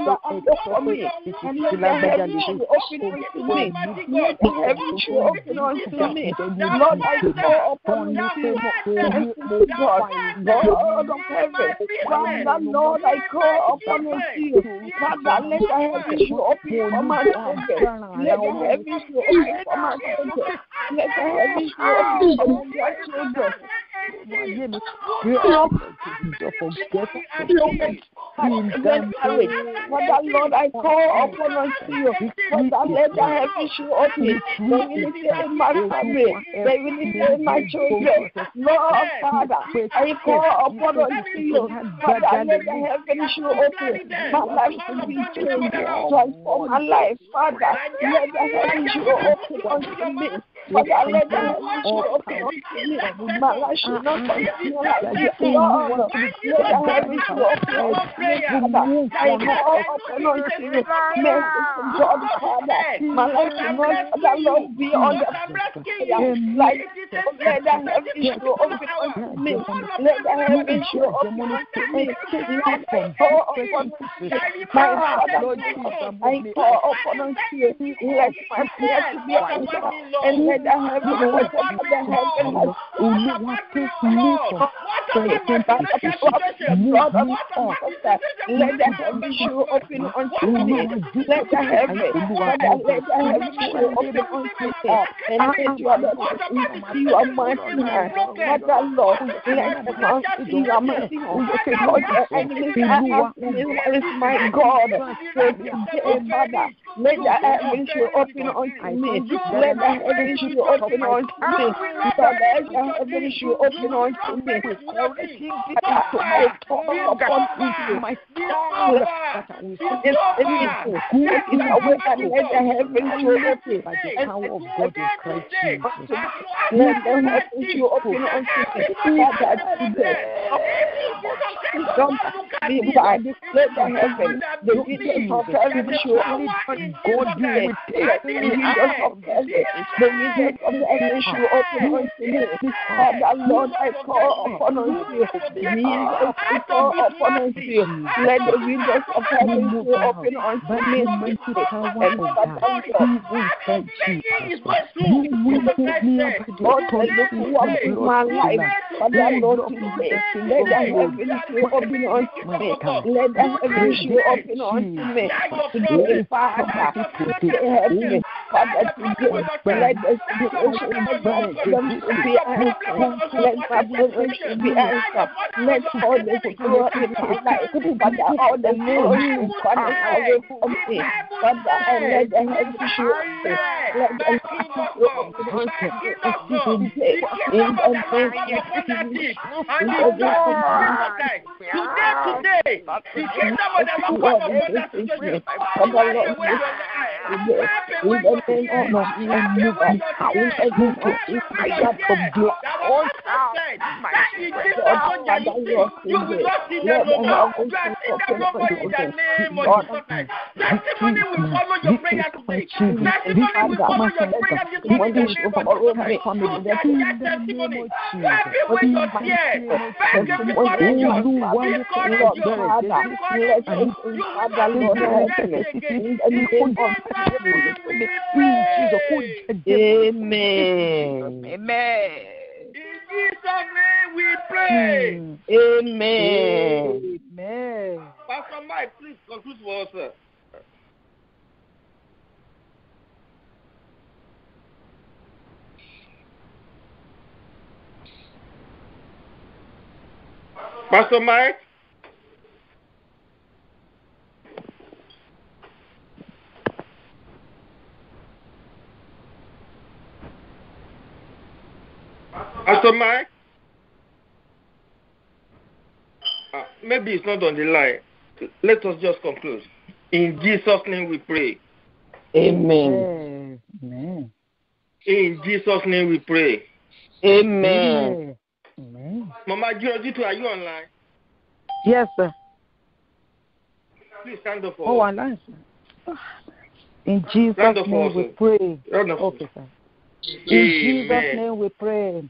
children. Lord, Father, I call upon unto you. Father, let the heaven show up me. My life will be changed. Transform my life. Father, let the heaven show up unto me. Father, let the heaven show up unto me. My life should not continue like this. Lord, let the heaven show up me. Father, I call upon unto you. Mercy from God, Father. My life should not, Father, Lord, be on the like let the heaven show up unto me. Let the heaven show up me. Let the call upon my life, Father, I call upon unto you. Let my prayer to be answered and let the heaven, whatever the Olúwa take me from strength by the blood of Jesus. Let the heaven show open unto me. Let the heaven, Father, let the heaven show open unto me. And let your Lord see your mercy hand. Father, Lord, let the mercy see your mercy hand. Lord, your enemies are is my God. So today, Father, let the heaven show open unto me. Let the show open unto me. Father, let the heaven show open unto me. Everything that I upon you, my soul, is anything. Take it away and let the heaven show open. By the power of God in Christ Jesus. Let the heaven show open unto me. Father, today. Don't be by let the heaven, the windows of heaven show open. God, you will take the windows of heaven, the windows of heaven show open unto me. Father, Lord, I call upon unto you. Jesus, I call upon unto you. Let the windows of heaven show open unto me. And Father, Lord, I look up in my life. Father, Lord, today, let the heaven open unto me. Let the heaven open unto me. Father, heaven, Father, today, Let us be problems be answered. Let problems be answered. Let all the security in my life, Father, all the mirrors Father, away from me. Father, and let the heavens be open. Let the heavens be open. In the Today, today, the one of the Lord, in name of my move and out every is my God. blood. All my You will not see them no more. You are seeing them in the name of Jesus. Testimony will follow your prayer today. Testimony will follow your prayer this morning in the name of Jesus. That testimony, everywhere you're here, beg you. This God is yours. This God. is yours. You will not be blessed again. In Amen. Amen. In Jesus' name we pray. Hmm. Amen. Amen. Pastor Mike, please conclude for us, sir. Pastor Mike? Pastor Mike? Uh, maybe it's not on the line. Let us just conclude. In Jesus' name we pray. Amen. Amen. In Jesus' name we pray. Amen. Amen. Mama Girojitu, are you online? Yes, sir. Please stand up for Oh, us. Allah. sir. In Jesus' name we pray. Round Okay, sir. In Jesus' name we pray.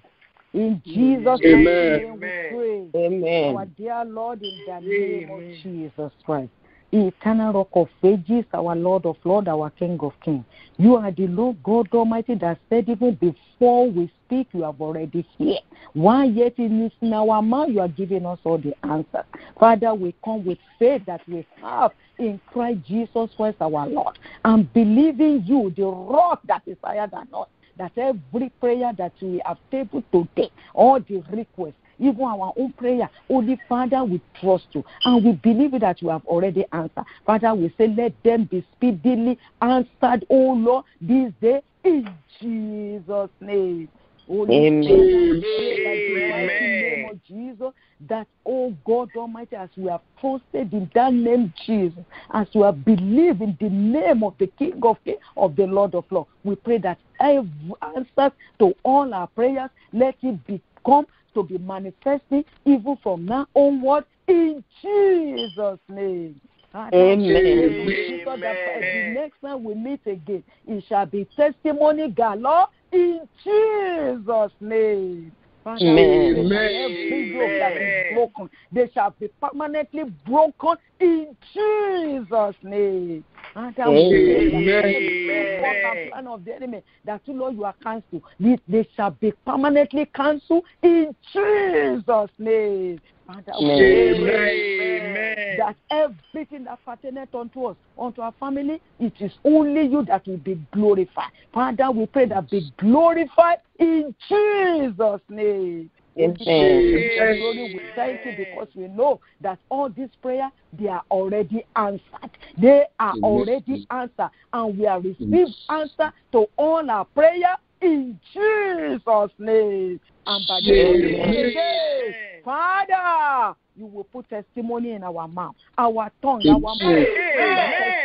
In Jesus' Amen. name we pray. Amen. Our dear Lord, in the name Amen. of Jesus Christ, eternal rock of ages, our Lord of Lord, our King of Kings. You are the Lord God Almighty that said even before we speak, you have already here. Why yet it is in our mouth, you are giving us all the answers. Father, we come with faith that we have in Christ Jesus Christ, our Lord, and believing you, the rock that is higher than us that every prayer that we have tabled today, all the requests, even our own prayer, Holy Father, we trust you and we believe that you have already answered. Father, we say, let them be speedily answered, oh Lord, this day in Jesus' name. Holy Amen. Spirit, I pray that in the name Amen. of Jesus, that, oh God Almighty, as we have trusted in that name, Jesus, as we have believed in the name of the King of Kings, of the Lord of Lords, we pray that every answer to all our prayers, let it become to be manifesting even from now onward in Jesus' name. Ah, Father, Amen. we that the next time we meet again, it shall be testimony galore in Jesus' name. Father, Amen. we pray that every yoke that is broken, they shall be permanently broken in Jesus' name. Father, we pray that every Amen. plot and plan of the enemy that you know you are cancelled, they, they shall be permanently cancelled in Jesus' name. Father, we Amen. pray Amen. that everything that pertaineth unto us, unto our family, it is only you that will be glorified. Father, we pray that be glorified in Jesus' name. Amen. Glory, we thank you because we know that all these prayers they are already answered. They are already answered, and we have received answer to all our prayer in Jesus' name. And by the end of the day, Father, you will put testimony in our mouth, our tongue, our mouth,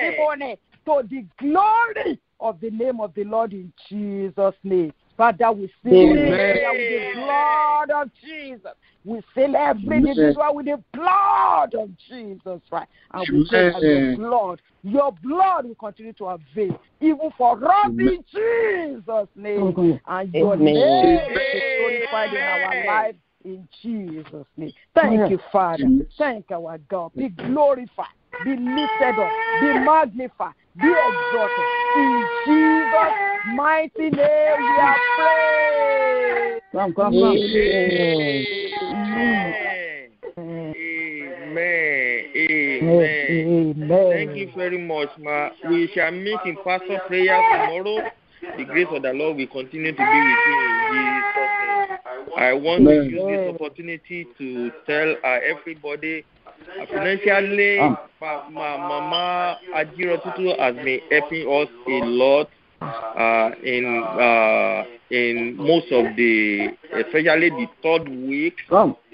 testimony to the glory of the name of the Lord in Jesus' name. Father, we seal Amen. this prayer with the blood of Jesus. We seal every Amen. individual with the blood of Jesus, right? And we pray that your blood, your blood will continue to avail, even for us in Jesus' name. And your Amen. name is glorified in our life in Jesus' name. Thank you, Father. Thank our God. Be glorified, be lifted up, be magnified, be exalted. In Jesus' mighty name we are praying. Come, come, come. Amen. Amen. Amen. Amen. Thank you very much, ma. We shall meet in pastor prayer tomorrow. The grace of the Lord will continue to be with you in Jesus' name. I want to use this opportunity to tell uh, everybody financially, Ah. ma- ma- Mama Ajiro Tutu has been helping us a lot uh, in uh, in most of the, especially the third week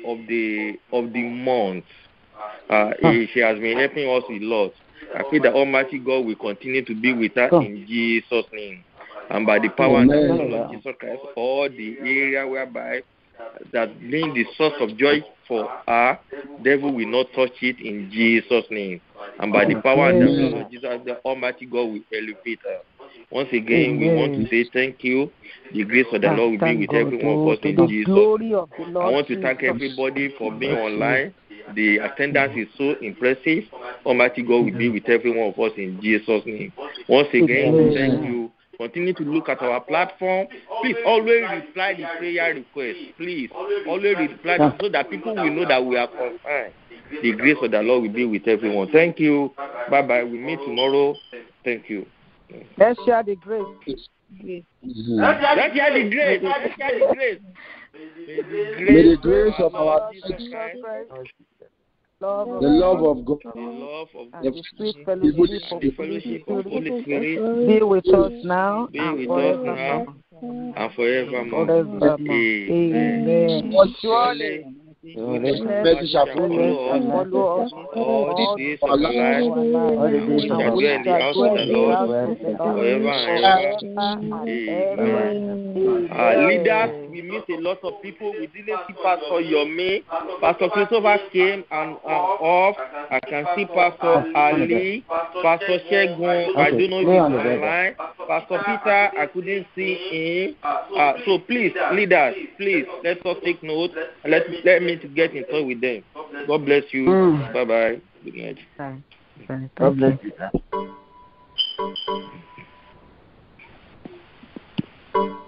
of the of the month. Uh, Ah. she has been helping us a lot. I pray that Almighty God will continue to be with her Come. in Jesus' name. And by the power and the of Jesus Christ, all the area whereby that being the source of joy for her, devil will not touch it in Jesus' name. And by the power and the blood of Jesus, the Almighty God will elevate her. Once again, we want to say thank you. The grace of the Lord will be with God, every of us in Jesus' name. glory of the I want to thank everybody for being online. The attendance is so impressive. Almighty God will be with every one of us in Jesus' name. Once again, thank you. Continue to look at our platform. Please always reply the prayer request. Please always reply so that people will know that we are concerned. The grace of the Lord will be with everyone. Thank you. Bye bye. We meet tomorrow. Thank you. Let's share the grace. Let's hear the grace. Let's hear the grace. May the grace of our Jesus Lord Christ, Love the love of God, the love of and the the sweet fellowship Holy of the Spirit, fellowship of Holy Spirit be with us now be and with us forevermore. now and forevermore. Forevermore. Amen. Amen. Surely, mercy mercy shall shall follow us all the days of our our life. all our lives. We shall And we shall dwell in the house of the Lord forever and forever ever. and ever. Amen. Uh, leaders, we meet a lot of people. We didn't see Pastor Yomi. Pastor Christopher came and uh, off. I can see Pastor Ali, Pastor Shegun. I don't know if he's online. Pastor Peter, I couldn't see him. Uh, so please, leaders, please let us take note. Let let me to get in touch with them. God bless you. Mm. Bye bye. Good night. Bye. Bye. God bless you. you.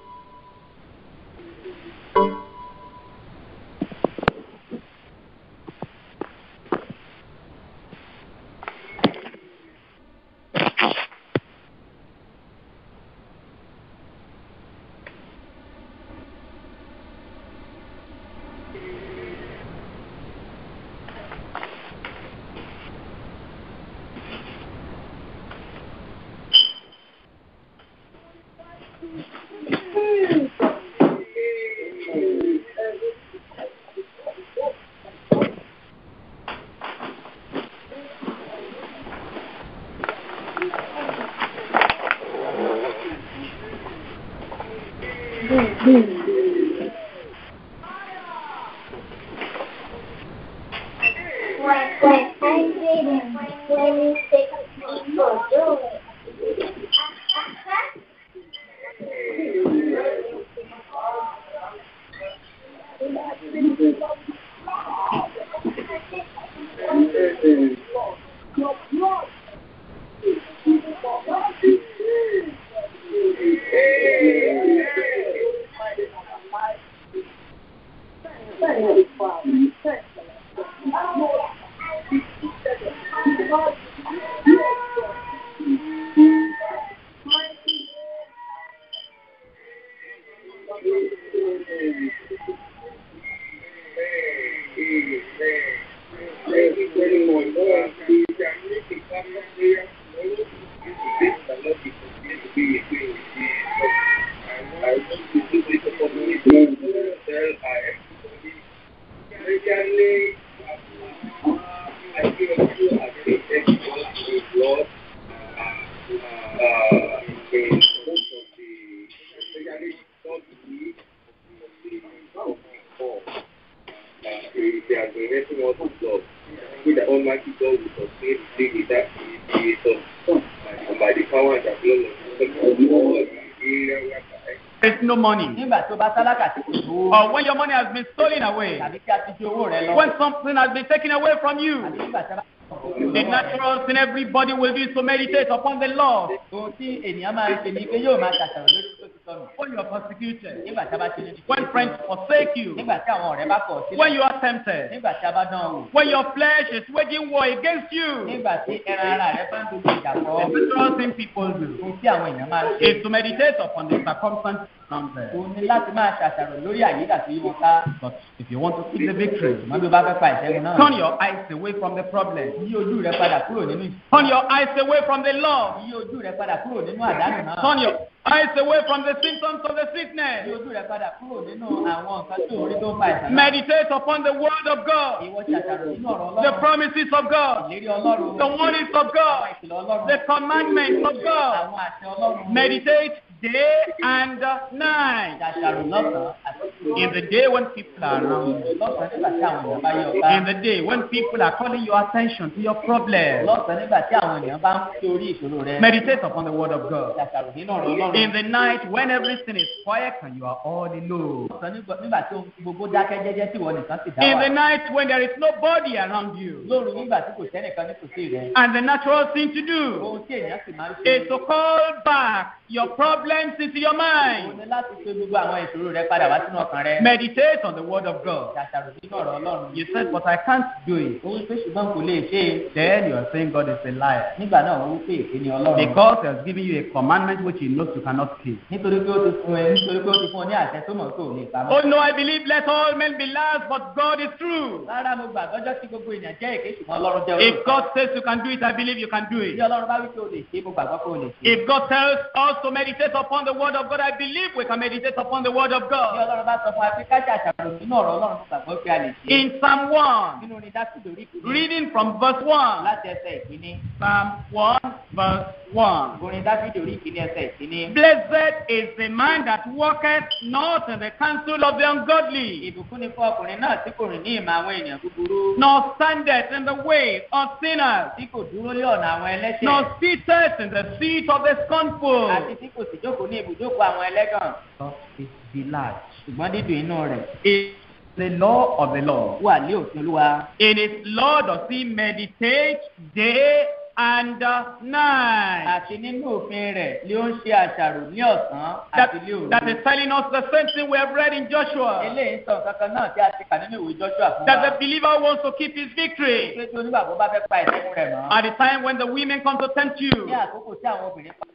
Money. nígbà tó bá tálákà tí kò tó Or when your money has been stolen away. tàbí tí a ti di owó rẹ lọ When something has been taken away from you. nígbà tí a bá The natural thing everybody will do is to meditate upon the Lord. ohun tí ènìyàn máa ń ṣe ni pé yóò máa ṣàṣàrò lórí tó ti sọnù. when you are persecuted, nígbà tí a bá ṣe ní when friends forsake you, nígbà tí àwọn ọ̀rẹ́ bá kọ̀ sílẹ̀. when you are tempted, nígbà tí a bá dán wò. when your flesh is waging war against you. nígbà tí ẹran ara rẹ bá ń dojú ìjà The kọ. natural thing people do ohun tí àwọn èèyàn máa ń ṣe. is to meditate upon the circumstances around them. o ní láti máa ṣàṣàrò lórí àyíká tó yí wọn ká. But if you want to seek the victory, ṣùgbọ́n bí o bá fẹ́ pa ìṣẹ́gun náà. turn your eyes away from the problem. yí ojú rẹ padà kúrò nínú ìṣẹ́. Turn your eyes away from the law. yí ojú rẹ padà kúrò nínú àdánù náà. Turn your eyes away from the symptoms of the sickness. ojú rẹ padà kúrò nínú àwọn nǹkan tí orí tó ń fa ìsàn. Meditate upon the word of God, ìwọ ṣàṣàrò nínú ọ̀rọ̀ the promises of God, ìlérí ọlọ́run. the warnings of àwọn God, ìkìlọ̀ ọlọ́run. the commandments of God. àwọn àṣẹ ọlọ́run. Meditate day and night. In the day when people are around you. lọ́sàn-án nígbà tí àwọn èèyàn bá yọ ọ̀gá. In the day when people are calling your attention to your problem. lọ́sàn-án nígbà tí àwọn èèyàn bá ń fi orí ìṣòro rẹ. Meditate upon the word of God. ṣàṣàrò nínú ọ̀rọ̀ ọlọ́run. In the night when everything is quiet and you are all alone. lọ́sàn-án nígbà- nígbà tí ohun gbogbo dákẹ́ jẹ́jẹ́ tí ìwọ nìkan sì dá In the night when there is nobody around you. lóru nígbà tí kò sẹ́nìkan nítòsí rẹ. And the natural thing to do ohun tí èèyàn sì máa ń ṣe. is to call back your problems into your mind. ni láti pe gbogbo àwọn ìṣòro rẹ padà wá sínú ọkàn rẹ. Meditate on the word of God. ṣàṣàrò nínú ọ̀rọ̀ ọlọ́run. You said, but I can't do it. ó wí pé ṣùgbọ́n kò lè ṣe é. Then you are saying God is a liar. nígbà náà wọ́n wí pé èké ni ọlọ́run. Because he has given you a commandment which he knows you cannot keep. nítorí pé ó ti fún ẹ nítorí pé ó ti fún ọ ní àṣẹ tó mọ̀ pé ò lè pamọ́. Oh no, I believe let all men be liars, but God is true. rárá mo gbàgbọ́jọ́ tí gbogbo èèyàn jẹ́ èké ṣùgbọ́n ọlọ́run jẹ́ If. God says you can do it, I believe you can do bí it. ọlọ́run bá wí pé o lè ṣe é mo gbàgbọ́ pé o lè ṣe é. If God tells us to meditate upon the word of God, I believe we can meditate upon the word of bí God. ọlọ́run bá sọ fún wa pé ká ṣàṣàrò nínú ọ̀rọ̀ ọlọ́run mo gbàgbọ́ pé a lè ṣe. In Psalm 1, nínú orin dákúdò orí kìíní reading from verse 1. láti ẹsẹ̀ ìkíní. Psalm 1, verse 1. orin dákúdò orí kìíní ẹsẹ̀ ìkíní. Blessed is the man that walketh not in the counsel of the ungodly, ìbùkún ni fún ọkùnrin náà tí kò rìn ní ìmọ̀ àwọn ènìyàn búburú. nor standeth in the way of sinners, tí kò dúró lé ọ̀nà àwọn ẹlẹ́ṣẹ̀. nor sitteth in the seat of the scornful. àti tí kò sì jókòó ní ibùjókòó àwọn ẹlẹ́gàn. Ṣùgbọ́n dídùn inú rẹ̀ the law of the Lord. wà lé òfin olúwa. In his law does he meditate day and night. àti nínú òfin rẹ̀ ni ó ń ṣe àṣàrò ní ọ̀sán àti ní òru. that is telling us the same thing we have read in Joshua. eléyìí sọ kankan náà tí a ti kà nínú ìwé joshua fún That the believer wants to keep his victory. pé tí onígbàgbọ́ bá fẹ́ pa ìṣẹ́gun rẹ̀ mọ́. At the time when the women come to tempt ní you, àkókò tí àwọn obìnrin pa